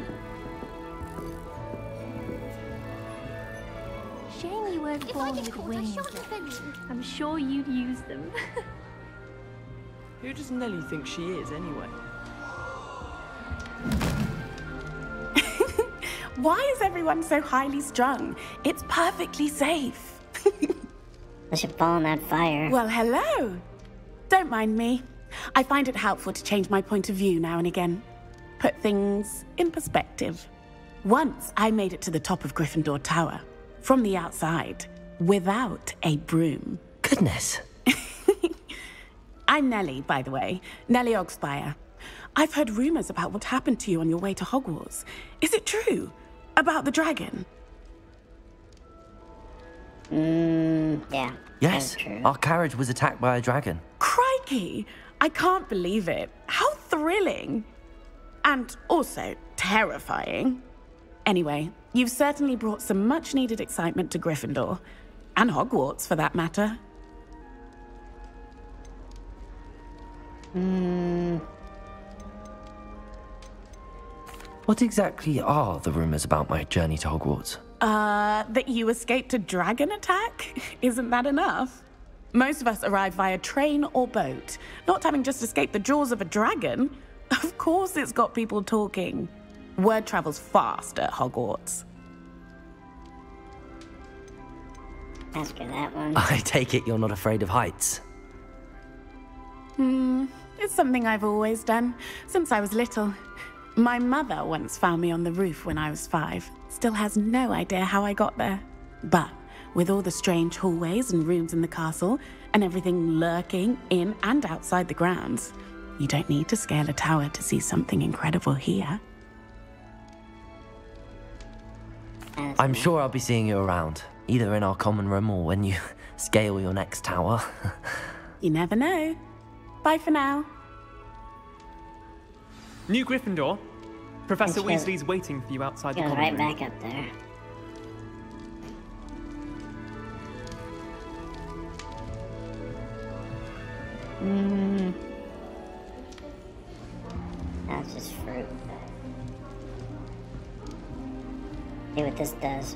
Shame you weren't born with wings. I'm sure you'd use them. [laughs] Who does Nellie think she is anyway? [laughs] Why is everyone so highly strung? It's perfectly safe. [laughs] I should fall in that fire. Well, hello. Don't mind me. I find it helpful to change my point of view now and again. Put things in perspective. Once I made it to the top of Gryffindor Tower, from the outside, without a broom. Goodness. [laughs] I'm Nellie, by the way. Nellie Oggspire. I've heard rumors about what happened to you on your way to Hogwarts. Is it true? About the dragon? Mm, yeah. Yes, our carriage was attacked by a dragon. Crikey! I can't believe it. How thrilling! And also terrifying. Anyway, you've certainly brought some much needed excitement to Gryffindor. And Hogwarts, for that matter. Hmm. What exactly are the rumors about my journey to Hogwarts? Uh, that you escaped a dragon attack? [laughs] Isn't that enough? Most of us arrive via train or boat, not having just escaped the jaws of a dragon. [laughs] Of course, it's got people talking. Word travels fast at Hogwarts. Ask her that one. [laughs] I take it you're not afraid of heights. Hmm, it's something I've always done, since I was little. My mother once found me on the roof when I was five. Still has no idea how I got there. But with all the strange hallways and rooms in the castle, and everything lurking in and outside the grounds, you don't need to scale a tower to see something incredible here. I'm sure I'll be seeing you around, either in our common room or when you [laughs] scale your next tower. [laughs] You never know. Bye for now. New Gryffindor. Professor Weasley's waiting for you outside the Goes common right room. back up there. Mm. That's just fruit. See what this does.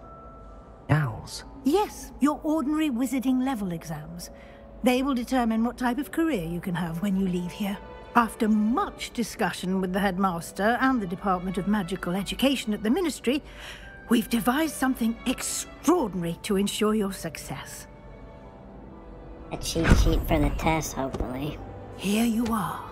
Owls? Yes, your ordinary wizarding level exams. They will determine what type of career you can have when you leave here. After much discussion with the headmaster and the Department of Magical Education at the Ministry, we've devised something extraordinary to ensure your success. A cheat sheet for the test, hopefully. Here you are.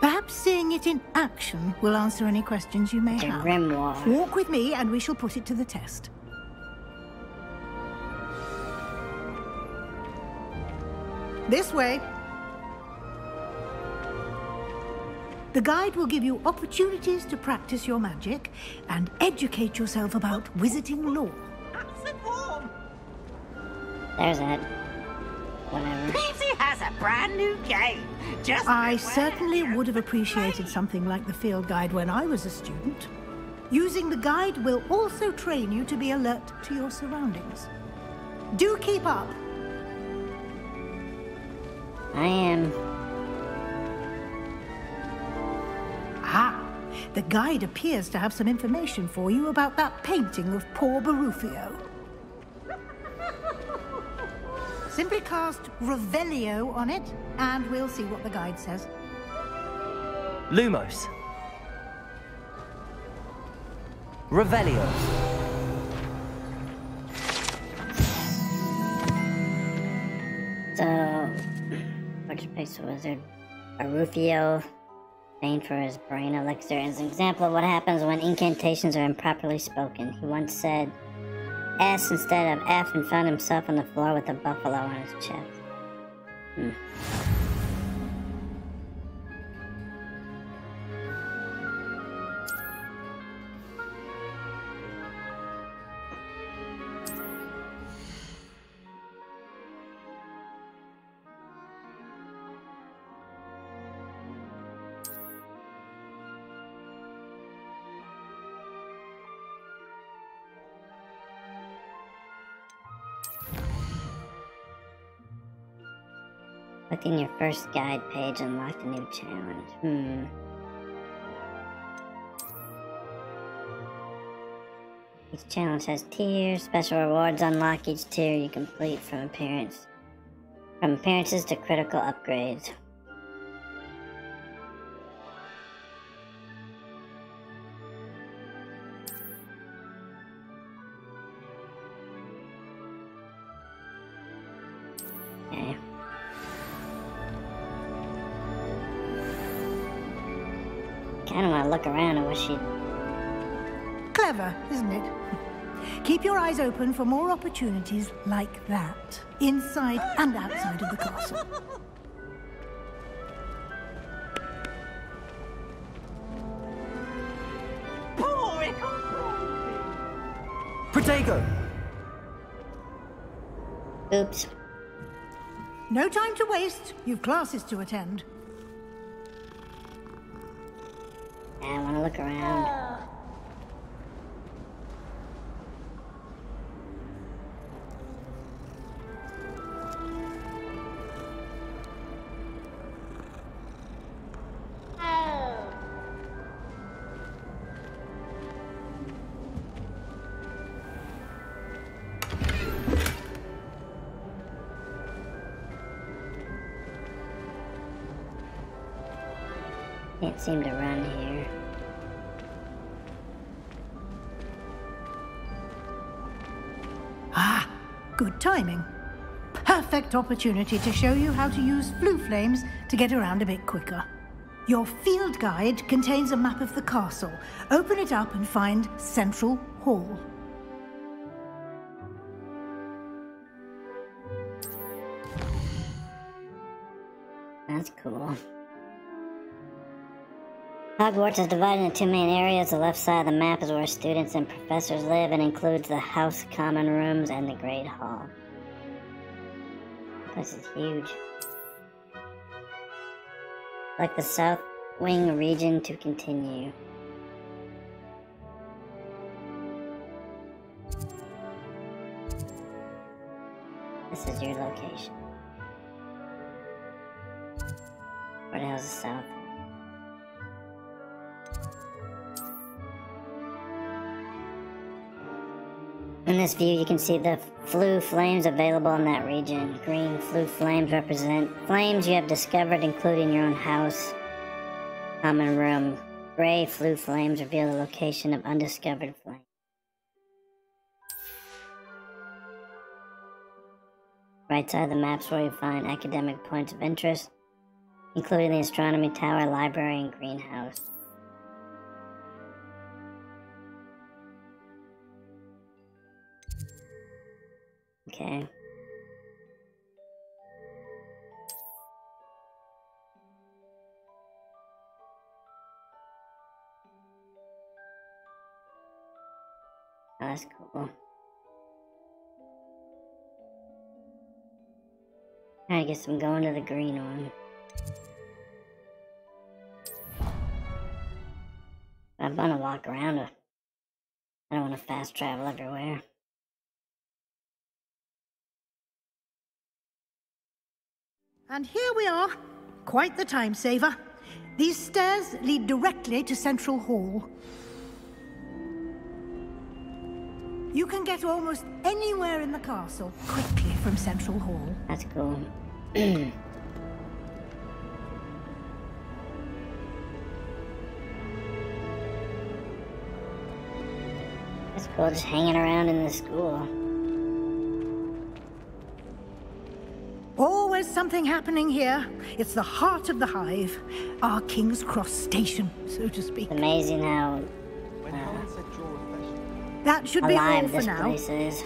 Perhaps seeing it in action will answer any questions you may It's have. grimoire. Walk with me and we shall put it to the test. This way. The guide will give you opportunities to practice your magic and educate yourself about wizarding lore. There's that. Whatever. Peasy has a brand new game. Just I certainly would have appreciated something like the field guide when I was a student. Using the guide will also train you to be alert to your surroundings. Do keep up. I am. Ah, the guide appears to have some information for you about that painting of poor Barufio. Simply cast Revelio on it, and we'll see what the guide says. Lumos. Revelio. So, which makes a wizard? Barufio Famed for his brain elixir is an example of what happens when incantations are improperly spoken. He once said S instead of F and found himself on the floor with a buffalo on his chest. Hmm. Clicking your first guide page unlocked a new challenge. Hmm. Each challenge has tiers. Special rewards unlock each tier you complete from appearance. From appearances to critical upgrades. Open for more opportunities like that, inside and outside of the castle. Protego! Oops. No time to waste. You've classes to attend. I wanna look around. Seem to run here. Ah, good timing. Perfect opportunity to show you how to use flue flames to get around a bit quicker. Your field guide contains a map of the castle. Open it up and find Central Hall. That's cool. Hogwarts is divided into two main areas. The left side of the map is where students and professors live and includes the house common rooms and the Great Hall. This is huge. Like the South Wing region to continue. This is your location. Where the hell's the South? In this view, you can see the flue flames available in that region. Green flue flames represent flames you have discovered, including your own house, common room. Gray flue flames reveal the location of undiscovered flames. Right side of the map's where you find academic points of interest, including the astronomy tower, library, and greenhouse. Okay. That's cool. I guess I'm going to the green one. I'm gonna walk around. I don't want to fast travel everywhere. And here we are. Quite the time saver. These stairs lead directly to Central Hall. You can get almost anywhere in the castle quickly from Central Hall. That's cool. [clears throat] That's cool, just hanging around in the school. Is something happening here. It's the heart of the hive, our King's Cross station, so to speak. Amazing how uh, That should be all for now.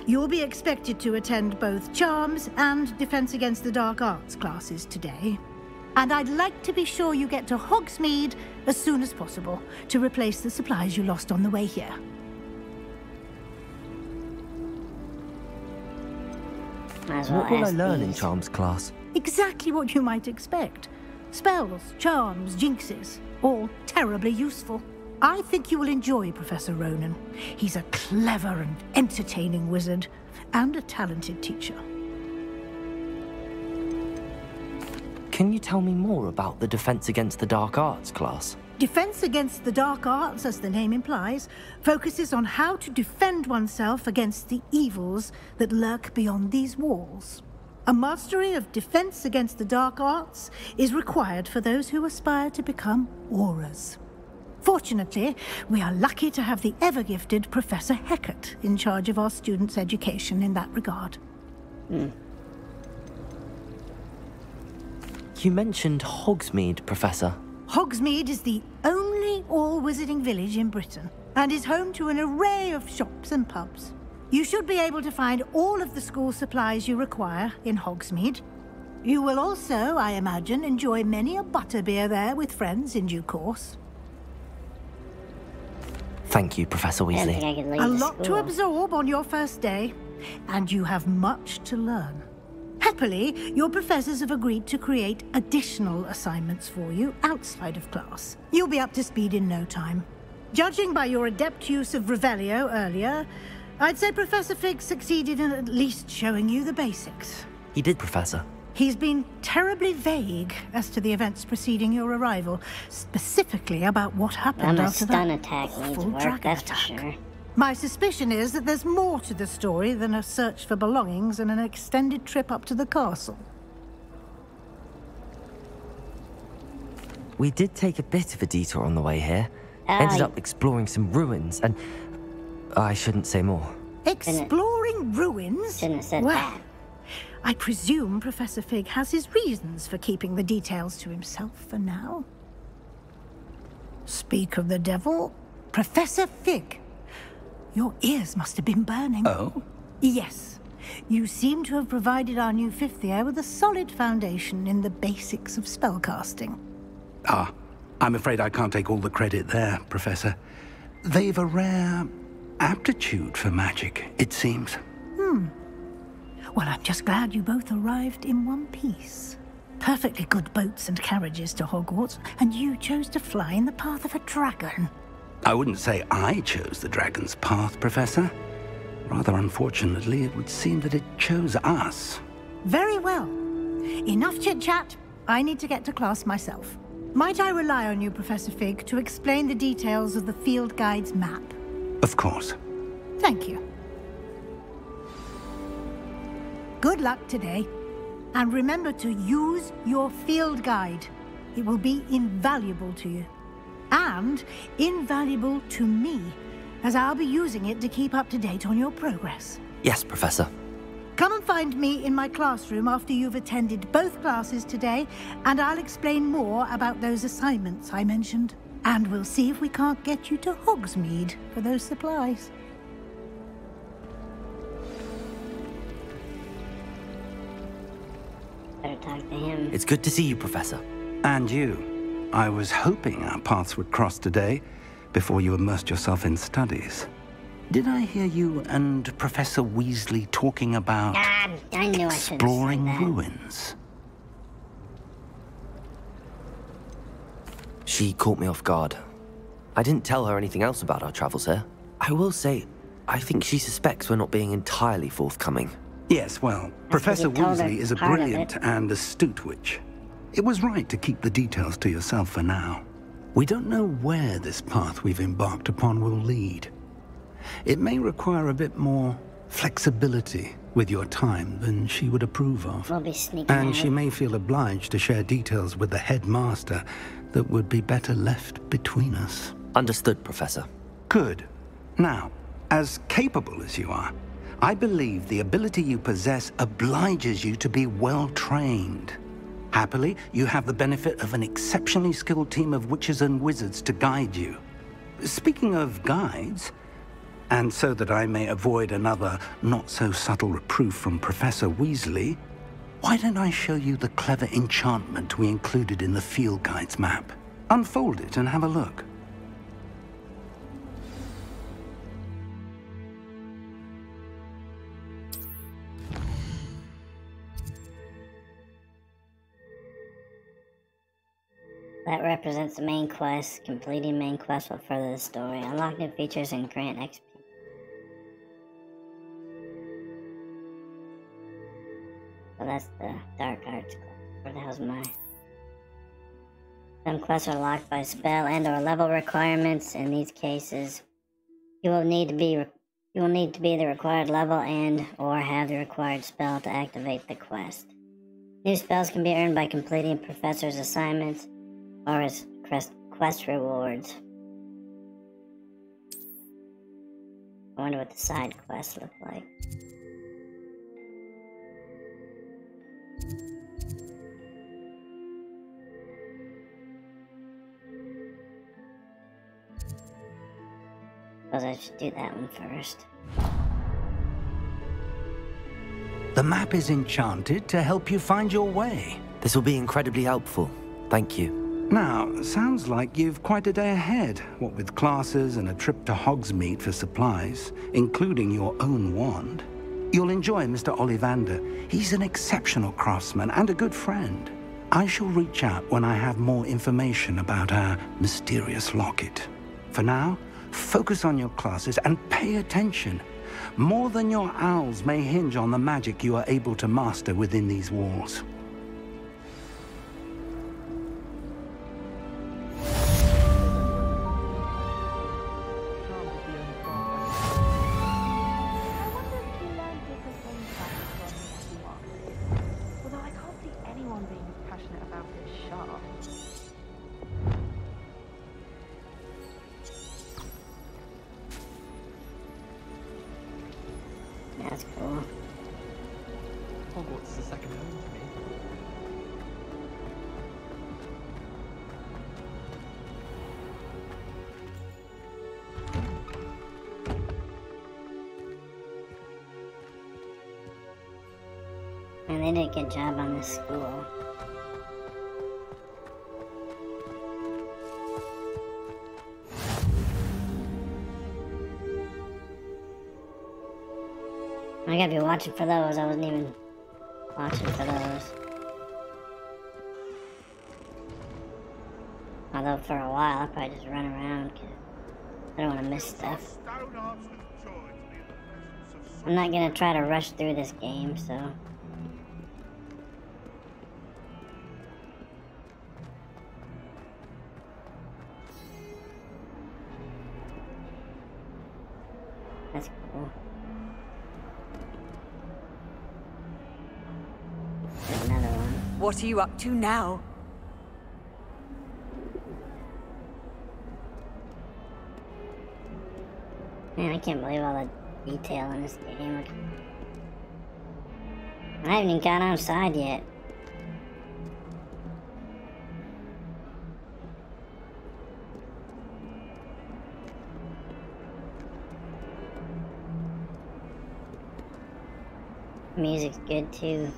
You'll be expected to attend both Charms and Defense Against the Dark Arts classes today. And I'd like to be sure you get to Hogsmeade as soon as possible to replace the supplies you lost on the way here. Might as well What will I ask learn in. Charms class? Exactly what you might expect. Spells, charms, jinxes, all terribly useful. I think you will enjoy Professor Ronen. He's a clever and entertaining wizard, and a talented teacher. Can you tell me more about the Defense Against the Dark Arts class? Defense against the dark arts, as the name implies, focuses on how to defend oneself against the evils that lurk beyond these walls. A mastery of defense against the dark arts is required for those who aspire to become Aurors. Fortunately, we are lucky to have the ever gifted Professor Hecat in charge of our students' education in that regard. Hmm. You mentioned Hogsmeade, Professor. Hogsmeade is the only all wizarding village in Britain and is home to an array of shops and pubs. You should be able to find all of the school supplies you require in Hogsmeade. You will also, I imagine, enjoy many a butterbeer there with friends in due course. Thank you, Professor Weasley. think I could leave A the lot to absorb on your first day, and you have much to learn. Happily, your professors have agreed to create additional assignments for you outside of class. You'll be up to speed in no time. Judging by your adept use of Revelio earlier, I'd say Professor Fig succeeded in at least showing you the basics. He did, Professor. He's been terribly vague as to the events preceding your arrival, specifically about what happened Well, my after stun that attack needs awful work, dragon that's attack. sure. My suspicion is that there's more to the story than a search for belongings and an extended trip up to the castle. We did take a bit of a detour on the way here. Ah, Ended up exploring some ruins, and I shouldn't say more. Exploring ruins? Shouldn't have said well, that. I presume Professor Fig has his reasons for keeping the details to himself for now. Speak of the devil, Professor Fig. Your ears must have been burning. Oh? Yes. You seem to have provided our new fifth year with a solid foundation in the basics of spellcasting. Ah, I'm afraid I can't take all the credit there, Professor. They've a rare aptitude for magic, it seems. Hmm. Well, I'm just glad you both arrived in one piece. Perfectly good boats and carriages to Hogwarts, and you chose to fly in the path of a dragon. I wouldn't say I chose the dragon's path, Professor. Rather unfortunately, it would seem that it chose us. Very well. Enough chit chat. I need to get to class myself. Might I rely on you, Professor Fig, to explain the details of the field guide's map? Of course. Thank you. Good luck today. And remember to use your field guide. It will be invaluable to you. And invaluable to me, as I'll be using it to keep up to date on your progress. Yes, Professor. Come and find me in my classroom after you've attended both classes today, and I'll explain more about those assignments I mentioned. And we'll see if we can't get you to Hogsmeade for those supplies. Better talk to him. It's good to see you, Professor. And you. I was hoping our paths would cross today before you immersed yourself in studies. Did I hear you and Professor Weasley talking about Ah, I knew I should have exploring that. ruins? She caught me off guard. I didn't tell her anything else about our travels here. I will say, I think she suspects we're not being entirely forthcoming. Yes, well, Professor you Weasley is a brilliant and astute witch. It was right to keep the details to yourself for now. We don't know where this path we've embarked upon will lead. It may require a bit more flexibility with your time than she would approve of. We'll be sneaking And out. she may feel obliged to share details with the headmaster that would be better left between us. Understood, Professor. Good. Now, as capable as you are, I believe the ability you possess obliges you to be well trained. Happily, you have the benefit of an exceptionally skilled team of witches and wizards to guide you. Speaking of guides, and so that I may avoid another not-so-subtle reproof from Professor Weasley, why don't I show you the clever enchantment we included in the field guide's map? Unfold it and have a look. That represents the main quest. Completing main quest will further the story. Unlock new features and grant XP. So that's the Dark quest. Where the hell's my... Some quests are locked by spell and or level requirements. In these cases, you will need to be you will need to be the required level and or have the required spell to activate the quest. New spells can be earned by completing professor's assignments or as quest, quest rewards. I wonder what the side quests look like. Suppose I should do that one first. The map is enchanted to help you find your way. This will be incredibly helpful. Thank you. Now, sounds like you've quite a day ahead, what with classes and a trip to Hogsmeade for supplies, including your own wand. You'll enjoy Mr. Ollivander. He's an exceptional craftsman and a good friend. I shall reach out when I have more information about our mysterious locket. For now, focus on your classes and pay attention. More than your owls may hinge on the magic you are able to master within these walls. Watching for those. I wasn't even watching for those. Although for a while I'll probably just run around because I don't want to miss stuff. I'm not gonna try to rush through this game, so. What are you up to now? Man, I can't believe all the detail in this game. I haven't even got outside yet. Music's good too.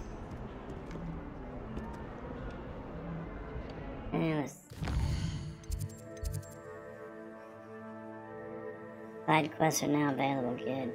Side quests are now available, good.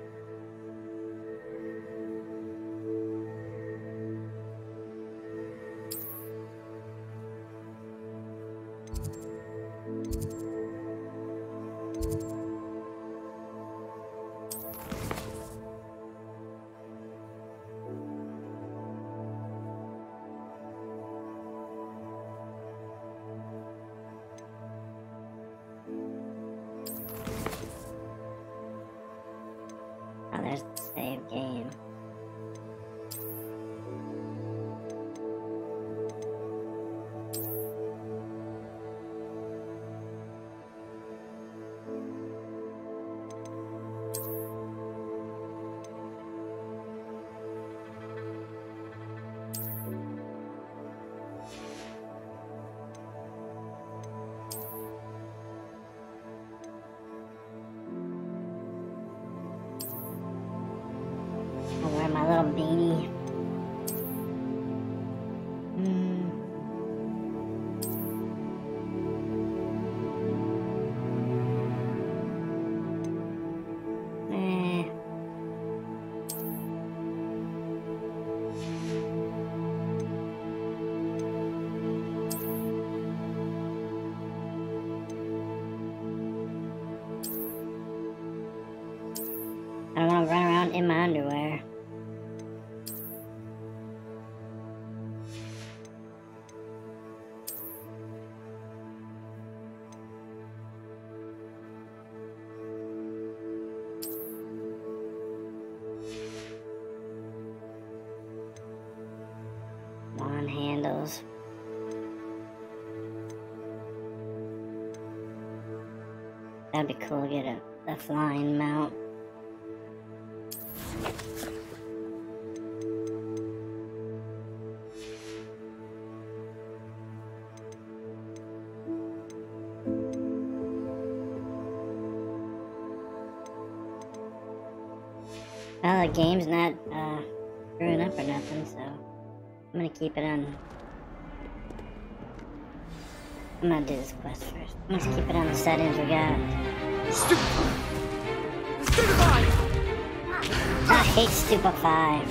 Game's not uh, screwing up or nothing, so I'm gonna keep it on. I'm gonna do this quest first. I'm gonna keep it on the settings we got. Stupefy! I hate Stupefy.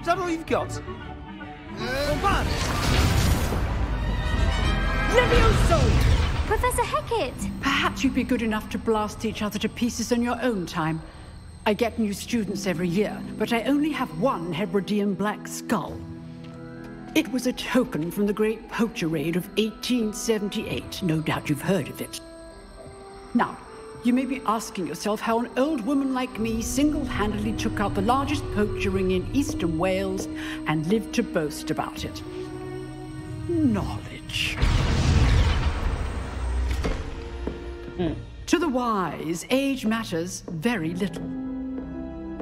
Is that all you've got? Bombard! Levioso! Professor Hecat! Perhaps you'd be good enough to blast each other to pieces in your own time. I get new students every year, but I only have one Hebridean black skull. It was a token from the Great Poacher Raid of 1878. No doubt you've heard of it. Now, you may be asking yourself how an old woman like me single-handedly took out the largest poacher ring in eastern Wales and lived to boast about it. Knowledge. Hmm. To the wise, age matters very little.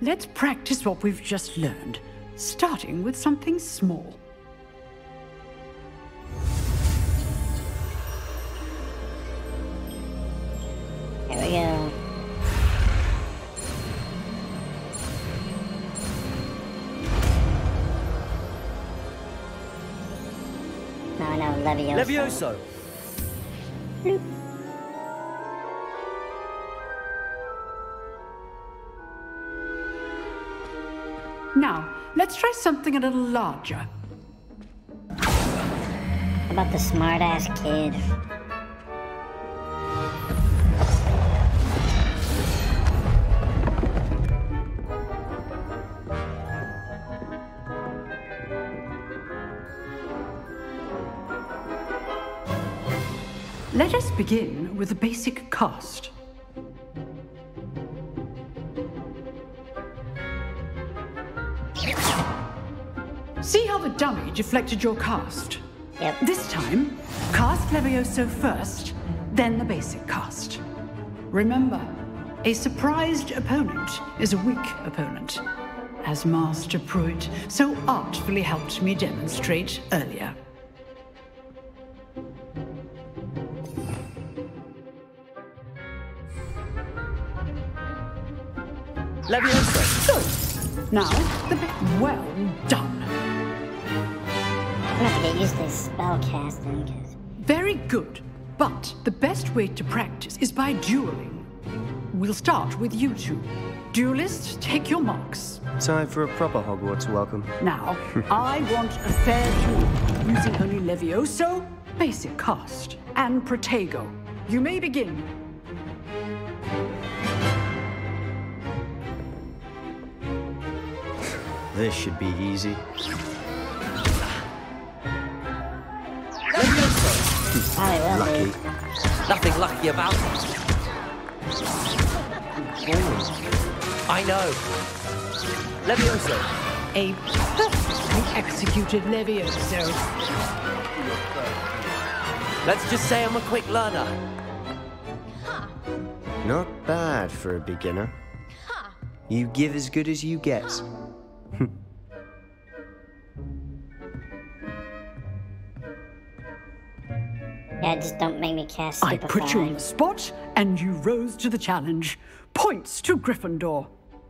let's practice what we've just learned, starting with something small. Here we go. No, no, Levioso. Levioso! Hmm. Now, let's try something a little larger. How about the smartass kid? Let us begin with the basic cast. See how the dummy deflected your cast? Yep. This time, cast Levioso first, then the basic cast. Remember, a surprised opponent is a weak opponent, as Master Prewett so artfully helped me demonstrate earlier. Levioso! Good. Now, the bit well done. I'm gonna have to get used to this spell casting, 'cause Very good. But the best way to practice is by dueling. We'll start with you two. Duelists, take your marks. Time for a proper Hogwarts welcome. Now, [laughs] I want a fair duel using only Levioso, basic cast, and Protego. You may begin. This should be easy. Probably will Lucky. Nothing lucky about it. I know. Levioso. A perfectly executed Levioso. Let's just say I'm a quick learner. Not bad for a beginner. You give as good as you get. [laughs] Yeah, just don't make me cast I Stupefy. put you on the spot, and you rose to the challenge. Points to Gryffindor.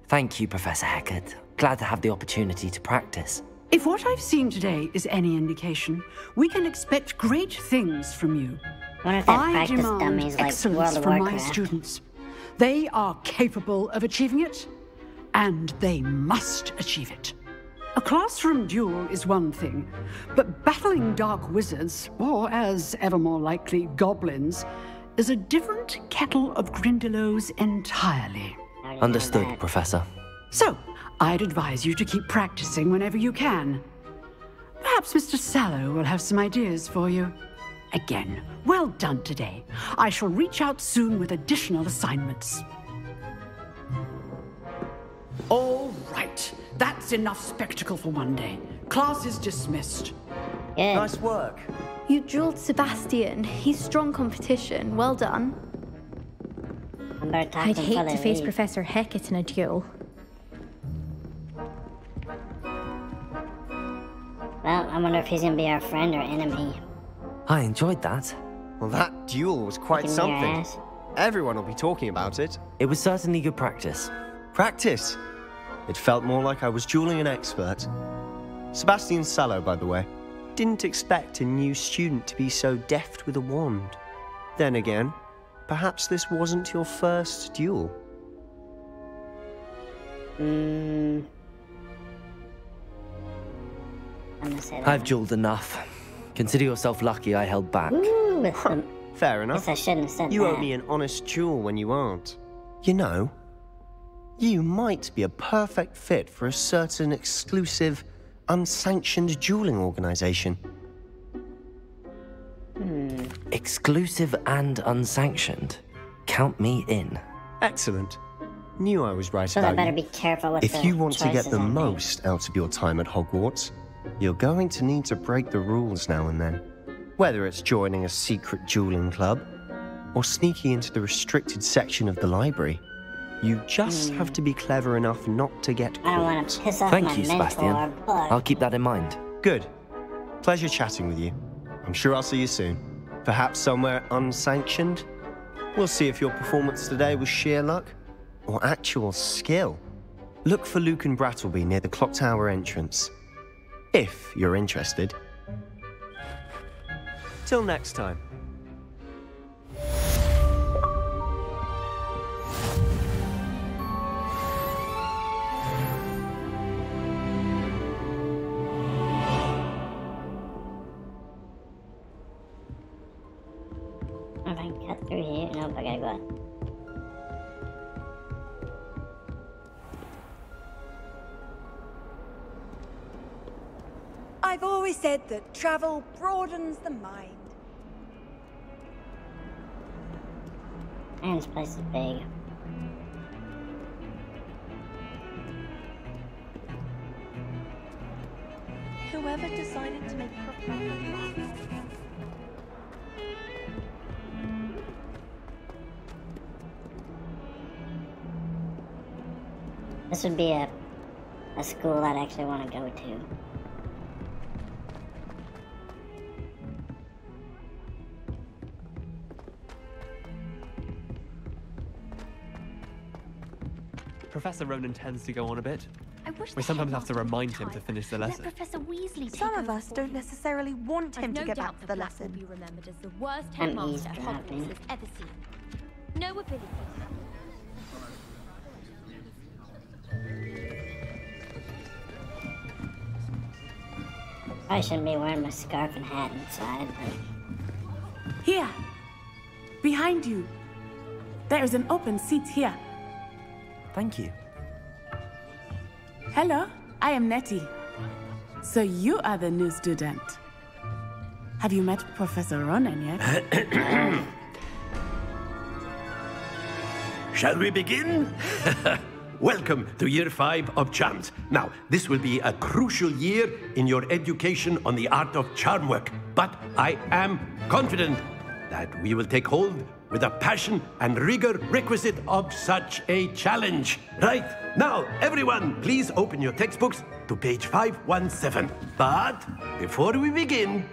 Thank you, Professor Hecat. Glad to have the opportunity to practice. If what I've seen today is any indication, we can expect great things from you. wonder if that I practice demand dummies like excellence World of from my students. They are capable of achieving it, and they must achieve it. A classroom duel is one thing, but battling dark wizards, or as ever more likely, goblins, is a different kettle of Grindylows entirely. Understood, Professor. So, I'd advise you to keep practicing whenever you can. Perhaps Mr. Sallow will have some ideas for you. Again, well done today. I shall reach out soon with additional assignments. All right. That's enough spectacle for one day. Class is dismissed. Nice work. You drilled Sebastian. He's strong competition. Well done. I'd hate to face Professor Hecat in a duel. Well, I wonder if he's gonna be our friend or enemy. I enjoyed that. Well, that duel was quite something. ass. Everyone will be talking about it. It was certainly good practice. Practice? It felt more like I was dueling an expert. Sebastian Sallow, by the way. Didn't expect a new student to be so deft with a wand. Then again, perhaps this wasn't your first duel. Hmm. I'm gonna say that. I've dueled enough. Consider yourself lucky I held back. Ooh, with some- Fair enough. Guess I shouldn't have said You that. owe me an honest duel when you aren't. You know, you might be a perfect fit for a certain exclusive, unsanctioned dueling organization. Hmm. Exclusive and unsanctioned. Count me in. Excellent. Knew I was right So I better you. be careful with If the you want to get the I make. most out of your time at Hogwarts, you're going to need to break the rules now and then. Whether it's joining a secret dueling club or sneaking into the restricted section of the library, you just have to be clever enough not to get Hmm. I want caught. to piss off Thank my you, mentor, Sebastian. but I'll keep that in mind. Good. Pleasure chatting with you. I'm sure I'll see you soon. Perhaps somewhere unsanctioned? We'll see if your performance today was sheer luck or actual skill. Look for Lucan Brattleby near the clock tower entrance. If you're interested. Till next time. Through here. Nope, I gotta go out. I've always said that travel broadens the mind. Man, this place is big. Whoever decided to make Professor This would be a a school I'd actually want to go to. Professor Ronen tends to go on a bit. I wish We sometimes have to headmaster would remind him to finish the lesson. Let lesson. Professor Weasley take Some of us don't him. necessarily want I've him no to get doubt back to that the Black will lesson. be remembered as the worst I'm headmaster. Hogwarts has ever seen. No ability. I shouldn't be wearing my scarf and hat inside, but Here. Behind you. There is an open seat here. Thank you. Hello, I am Nellie. So you are the new student. Have you met Professor Ronen yet? [coughs] Shall we begin? [laughs] Welcome to year five of charms. Now, this will be a crucial year in your education on the art of charm work, but I am confident that we will take hold with the passion and rigor requisite of such a challenge. Right, now, everyone, please open your textbooks to page 517. But before we begin,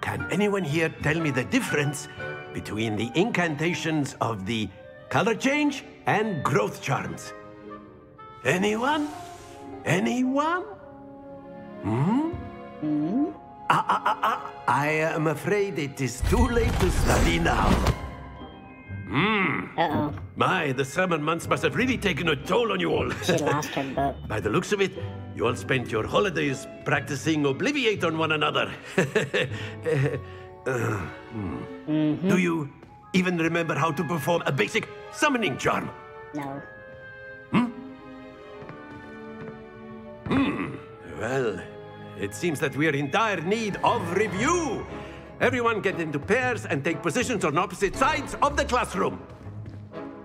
can anyone here tell me the difference between the incantations of the color change and growth charms? Anyone? Anyone? Hmm? Hmm? Ah, ah, ah, ah. I am afraid it is too late to study now. Hmm. Uh-oh. My, the summer months must have really taken a toll on you all. She lost her book. [laughs] By the looks of it, you all spent your holidays practicing Obliviate on one another. [laughs] Uh, hmm. Mm-hmm. Do you even remember how to perform a basic summoning charm? No. Hmm. Well, it seems that we are in dire need of review. Everyone get into pairs and take positions on opposite sides of the classroom.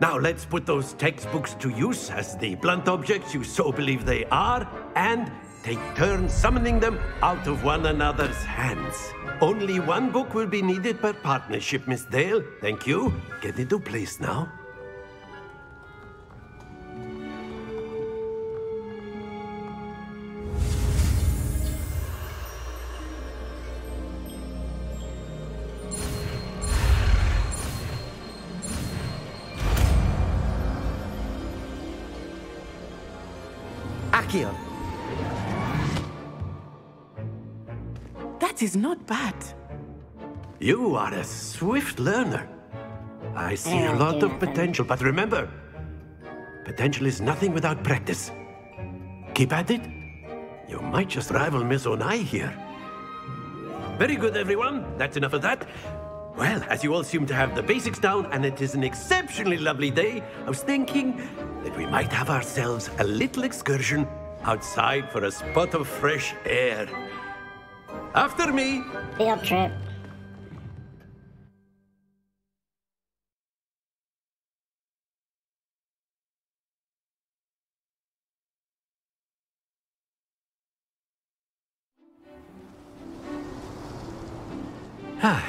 Now let's put those textbooks to use as the blunt objects you so believe they are, and take turns summoning them out of one another's hands. Only one book will be needed per partnership, Miss Dale. Thank you. Get into place now. Accio. That is not bad. You are a swift learner. I see a lot of potential, but remember, potential is nothing without practice. Keep at it. You might just rival Miss Onai here. Very good, everyone. That's enough of that. Well, as you all seem to have the basics down, and it is an exceptionally lovely day, I was thinking that we might have ourselves a little excursion outside for a spot of fresh air. After me. Field trip. Ah,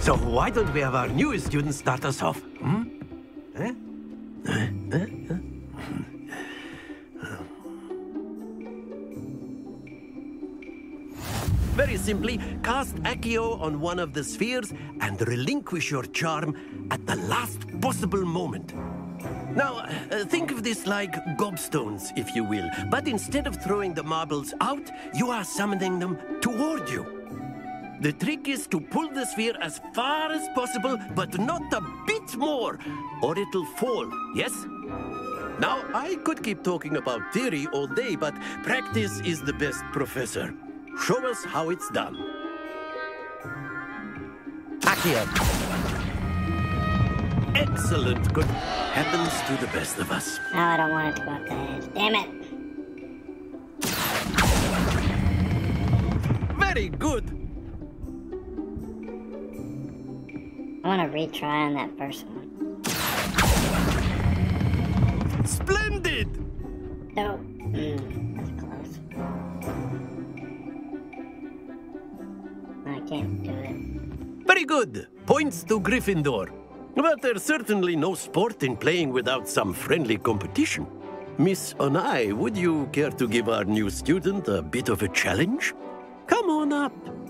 So why don't we have our newest student start us off? Hmm? Eh? Eh? Eh? Very simply, cast Accio on one of the spheres and relinquish your charm at the last possible moment. Now, uh, think of this like gobstones, if you will, but instead of throwing the marbles out, you are summoning them toward you. The trick is to pull the sphere as far as possible, but not a bit more, or it'll fall, yes? Now, I could keep talking about theory all day, but practice is the best professor. Show us how it's done. Accio. Excellent. Good. Happens to the best of us. No, I don't want it to go up the edge. Damn it. Very good. I want to retry on that first one. Splendid! No. Mm, that's close. I can't do it. Very good. Points to Gryffindor. But there's certainly no sport in playing without some friendly competition. Miss Onai, would you care to give our new student a bit of a challenge? Come on up.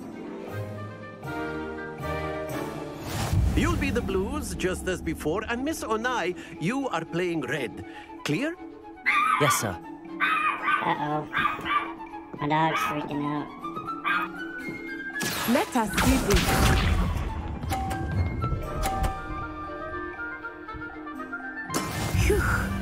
You'll be the blues, just as before, and Miss Onai, you are playing red. Clear? Yes, sir. Uh-oh. My dog's freaking out. Let us see this. Phew.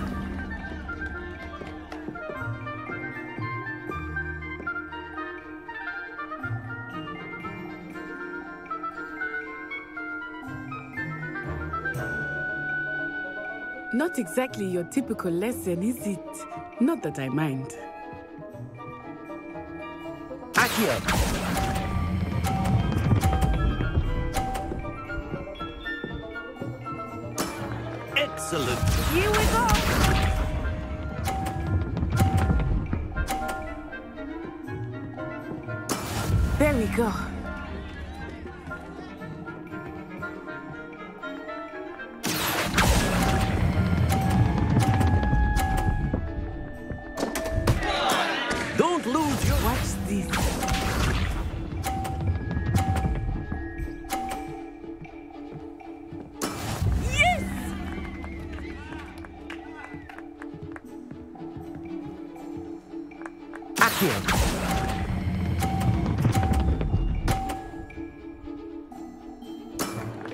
Not exactly your typical lesson, is it? Not that I mind. Accio. Excellent. Here we go. There we go. these.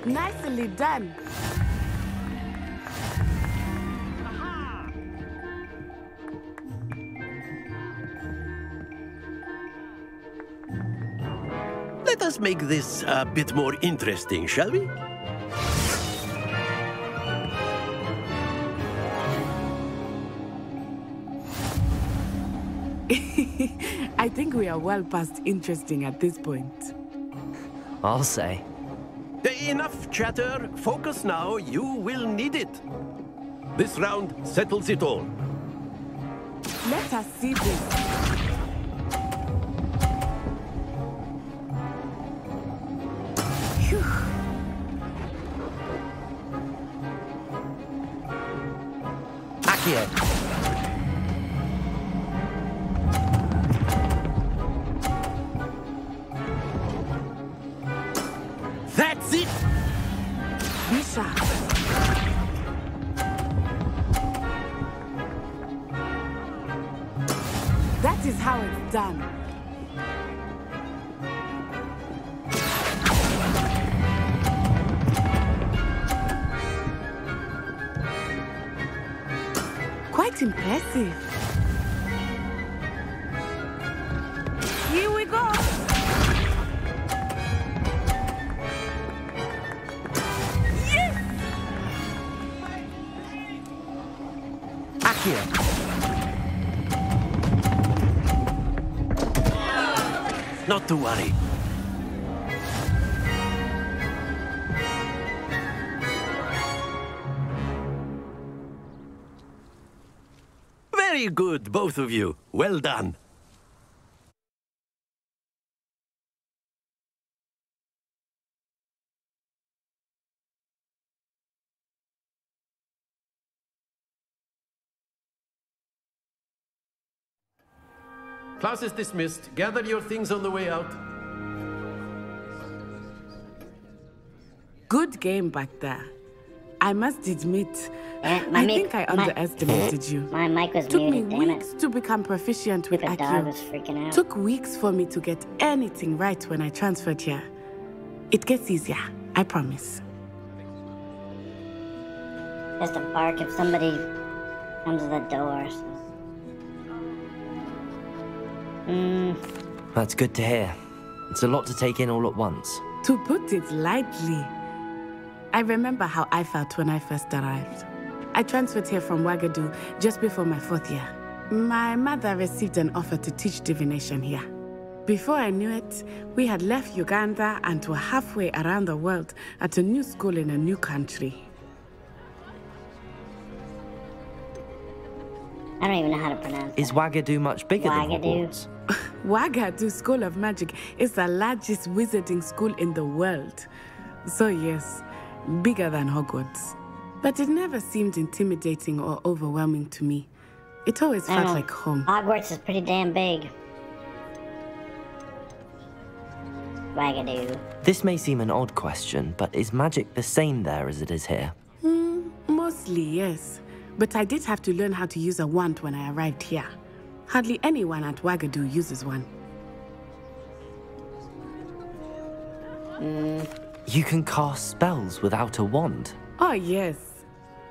Nicely done. Let us make this a bit more interesting, shall we? [laughs] I think we are well past interesting at this point. I'll say. Enough chatter. Focus now. You will need it. This round settles it all. Let us see this. Not to worry. Very good, both of you. Well done. Class is dismissed. Gather your things on the way out. Good game back there. I must admit, Yeah, I mic- think I my- underestimated you. [laughs] My mic was Took me muted, damn it. weeks to become proficient with Stupid dog Accio. was freaking out. Took weeks for me to get anything right when I transferred here. It gets easier, I promise. Just a bark if somebody comes to the door. So. Mm, That's good to hear. It's a lot to take in all at once. To put it lightly, I remember how I felt when I first arrived. I transferred here from Wagadu just before my fourth year. My mother received an offer to teach divination here. Before I knew it, we had left Uganda and were halfway around the world at a new school in a new country. I don't even know how to pronounce Is Wagadu much bigger than Wagadu. Hogwarts? Wagadu School of Magic is the largest wizarding school in the world. So, yes, bigger than Hogwarts. But it never seemed intimidating or overwhelming to me. It always I felt know. like home. Hogwarts is pretty damn big. Wagadu. This may seem an odd question, but is magic the same there as it is here? Hmm, mostly, yes. But I did have to learn how to use a wand when I arrived here. Hardly anyone at Wagadu uses one. You can cast spells without a wand. Oh, yes.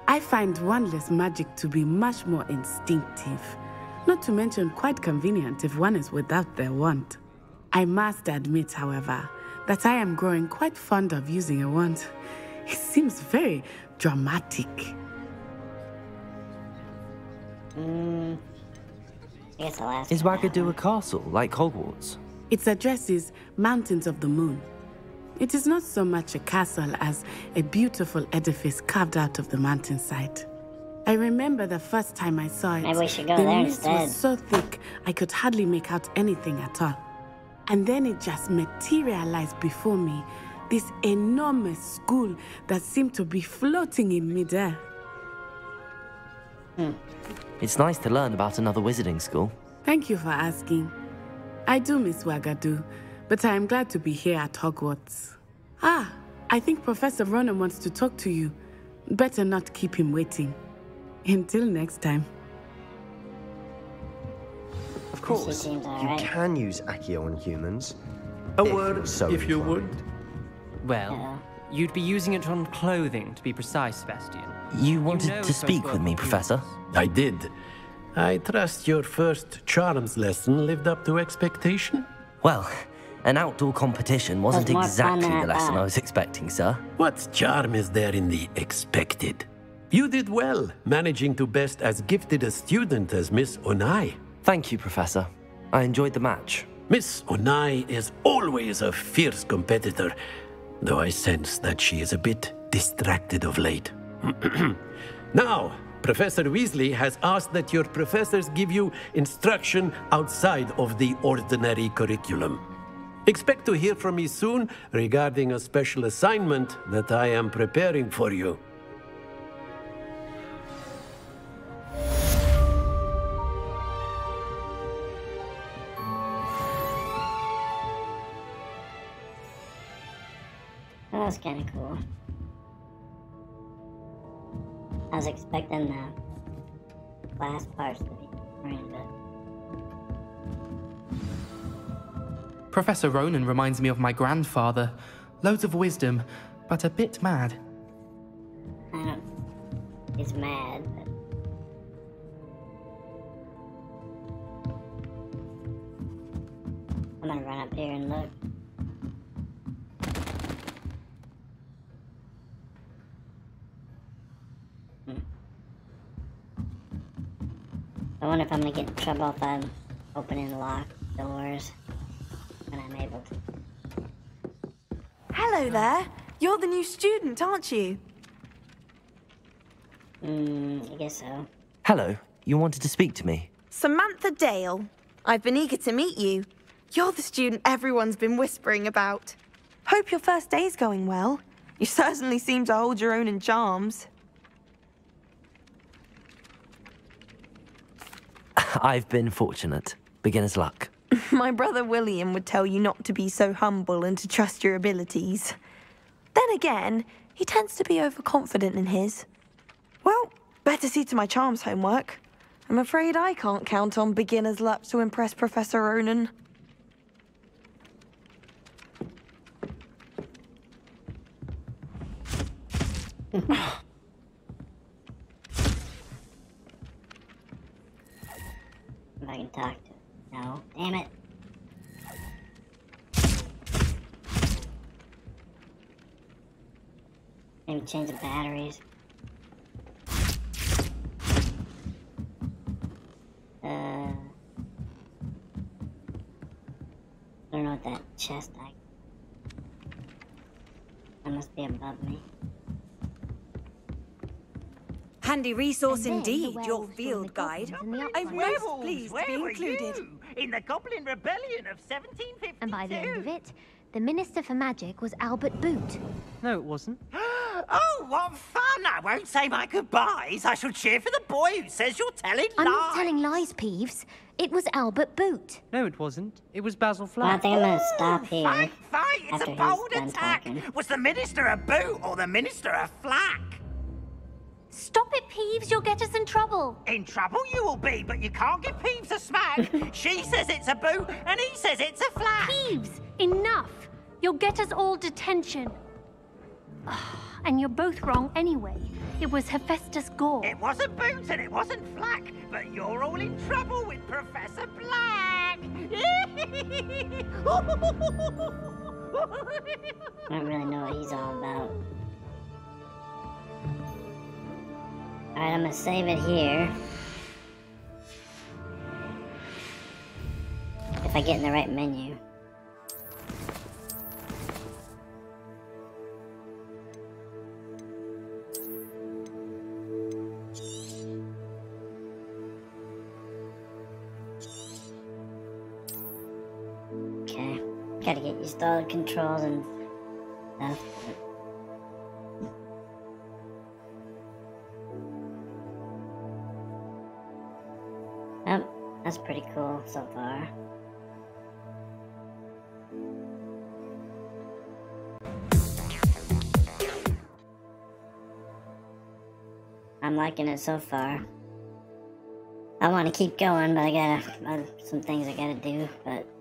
I find wandless magic to be much more instinctive. Not to mention quite convenient if one is without their wand. I must admit, however, that I am growing quite fond of using a wand. It seems very dramatic. Mm, I guess I'll. Is Wagadu a castle like Hogwarts? Its address is Mountains of the Moon. It is not so much a castle as a beautiful edifice carved out of the mountainside. I remember the first time I saw it. Maybe we should go the there mist instead. was so thick I could hardly make out anything at all. And then it just materialized before me. This enormous school that seemed to be floating in midair. Hmm. It's nice to learn about another wizarding school. Thank you for asking. I do miss Wagadu, but I am glad to be here at Hogwarts. Ah, I think Professor Ronen wants to talk to you. Better not keep him waiting. Until next time. Of course, you can use Accio on humans. A if word, you're so if you would. Well, You'd be using it on clothing, to be precise, Sebastian. You wanted know to speak with me, Professor? I did. I trust your first charms lesson lived up to expectation? Well, an outdoor competition wasn't exactly the lesson. I was expecting, sir. What charm is there in the expected? You did well, managing to best as gifted a student as Miss Onai. Thank you, Professor. I enjoyed the match. Miss Onai is always a fierce competitor, though I sense that she is a bit distracted of late. [clears throat] now, Professor Weasley has asked that your professors give you instruction outside of the ordinary curriculum. Expect to hear from me soon regarding a special assignment that I am preparing for you. That was kind of cool. I was expecting the last parts to be random. Professor Ronen reminds me of my grandfather. Loads of wisdom, but a bit mad. I don't. He's mad, but. I'm gonna run up here and look. I wonder if I'm gonna get in trouble if I'm opening locked doors when I'm able to. Hello there. You're the new student, aren't you? Hmm, I guess so. Hello, you wanted to speak to me? Samantha Dale. I've been eager to meet you. You're the student everyone's been whispering about. Hope your first day's going well. You certainly seem to hold your own in charms. I've been fortunate. Beginner's luck. [laughs] My brother William would tell you not to be so humble and to trust your abilities. Then again, he tends to be overconfident in his. Well, better see to my charms homework. I'm afraid I can't count on beginner's luck to impress Professor Ronen. [laughs] If I can talk to him. No. Damn it. Maybe change the batteries. Uh. I don't know what that chest I. That must be above me. Handy resource And then the indeed, your werewolves were in field guide. goblins and the I'm uplands. most Werewolves, pleased to be included. you? In the Goblin Rebellion of 1752. And by the end of it, the Minister for Magic was Albert Boot. No, it wasn't. [gasps] [gasps] Oh, what fun! I won't say my goodbyes. I shall cheer for the boy who says you're telling lies. I'm not telling lies, Peeves. It was Albert Boot. No, it wasn't. It was Basil Well, I Flack. think I'm gonna stop here. Fight, fight! It's a bold attack. talking. Was the Minister a boot or the Minister a flack? Stop it, Peeves. You'll get us in trouble. In trouble you will be, but you can't give Peeves a smack. [laughs] she says it's a boot, and he says it's a flack. Peeves, enough. You'll get us all detention. [sighs] [sighs] And you're both wrong anyway. It was Hephaestus Gore. It wasn't boot and it wasn't flack, but you're all in trouble with Professor Black. I don't really know what he's all about. Alright, I'm gonna save it here. If I get in the right menu. All the controls and stuff. Oh, that's pretty cool so far. I'm liking it so far. I want to keep going, but I gotta, some things I gotta do, but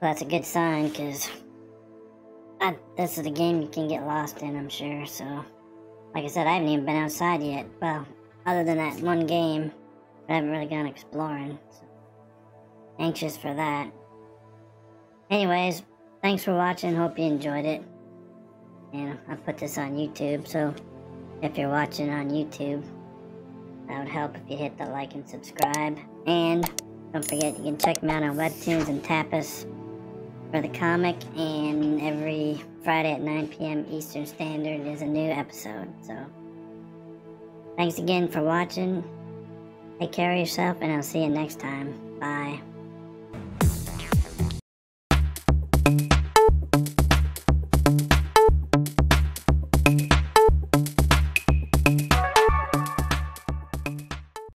well, that's a good sign, because this is a game you can get lost in, I'm sure, so... Like I said, I haven't even been outside yet. Well, other than that one game, I haven't really gone exploring. So. Anxious for that. Anyways, thanks for watching. Hope you enjoyed it. And I put this on YouTube, so if you're watching on YouTube, that would help if you hit the like and subscribe. And don't forget, you can check me out on Webtoons and Tapas for the comic. And every Friday at 9 p.m. Eastern Standard is a new episode. So, thanks again for watching. Take care of yourself, and I'll see you next time. Bye.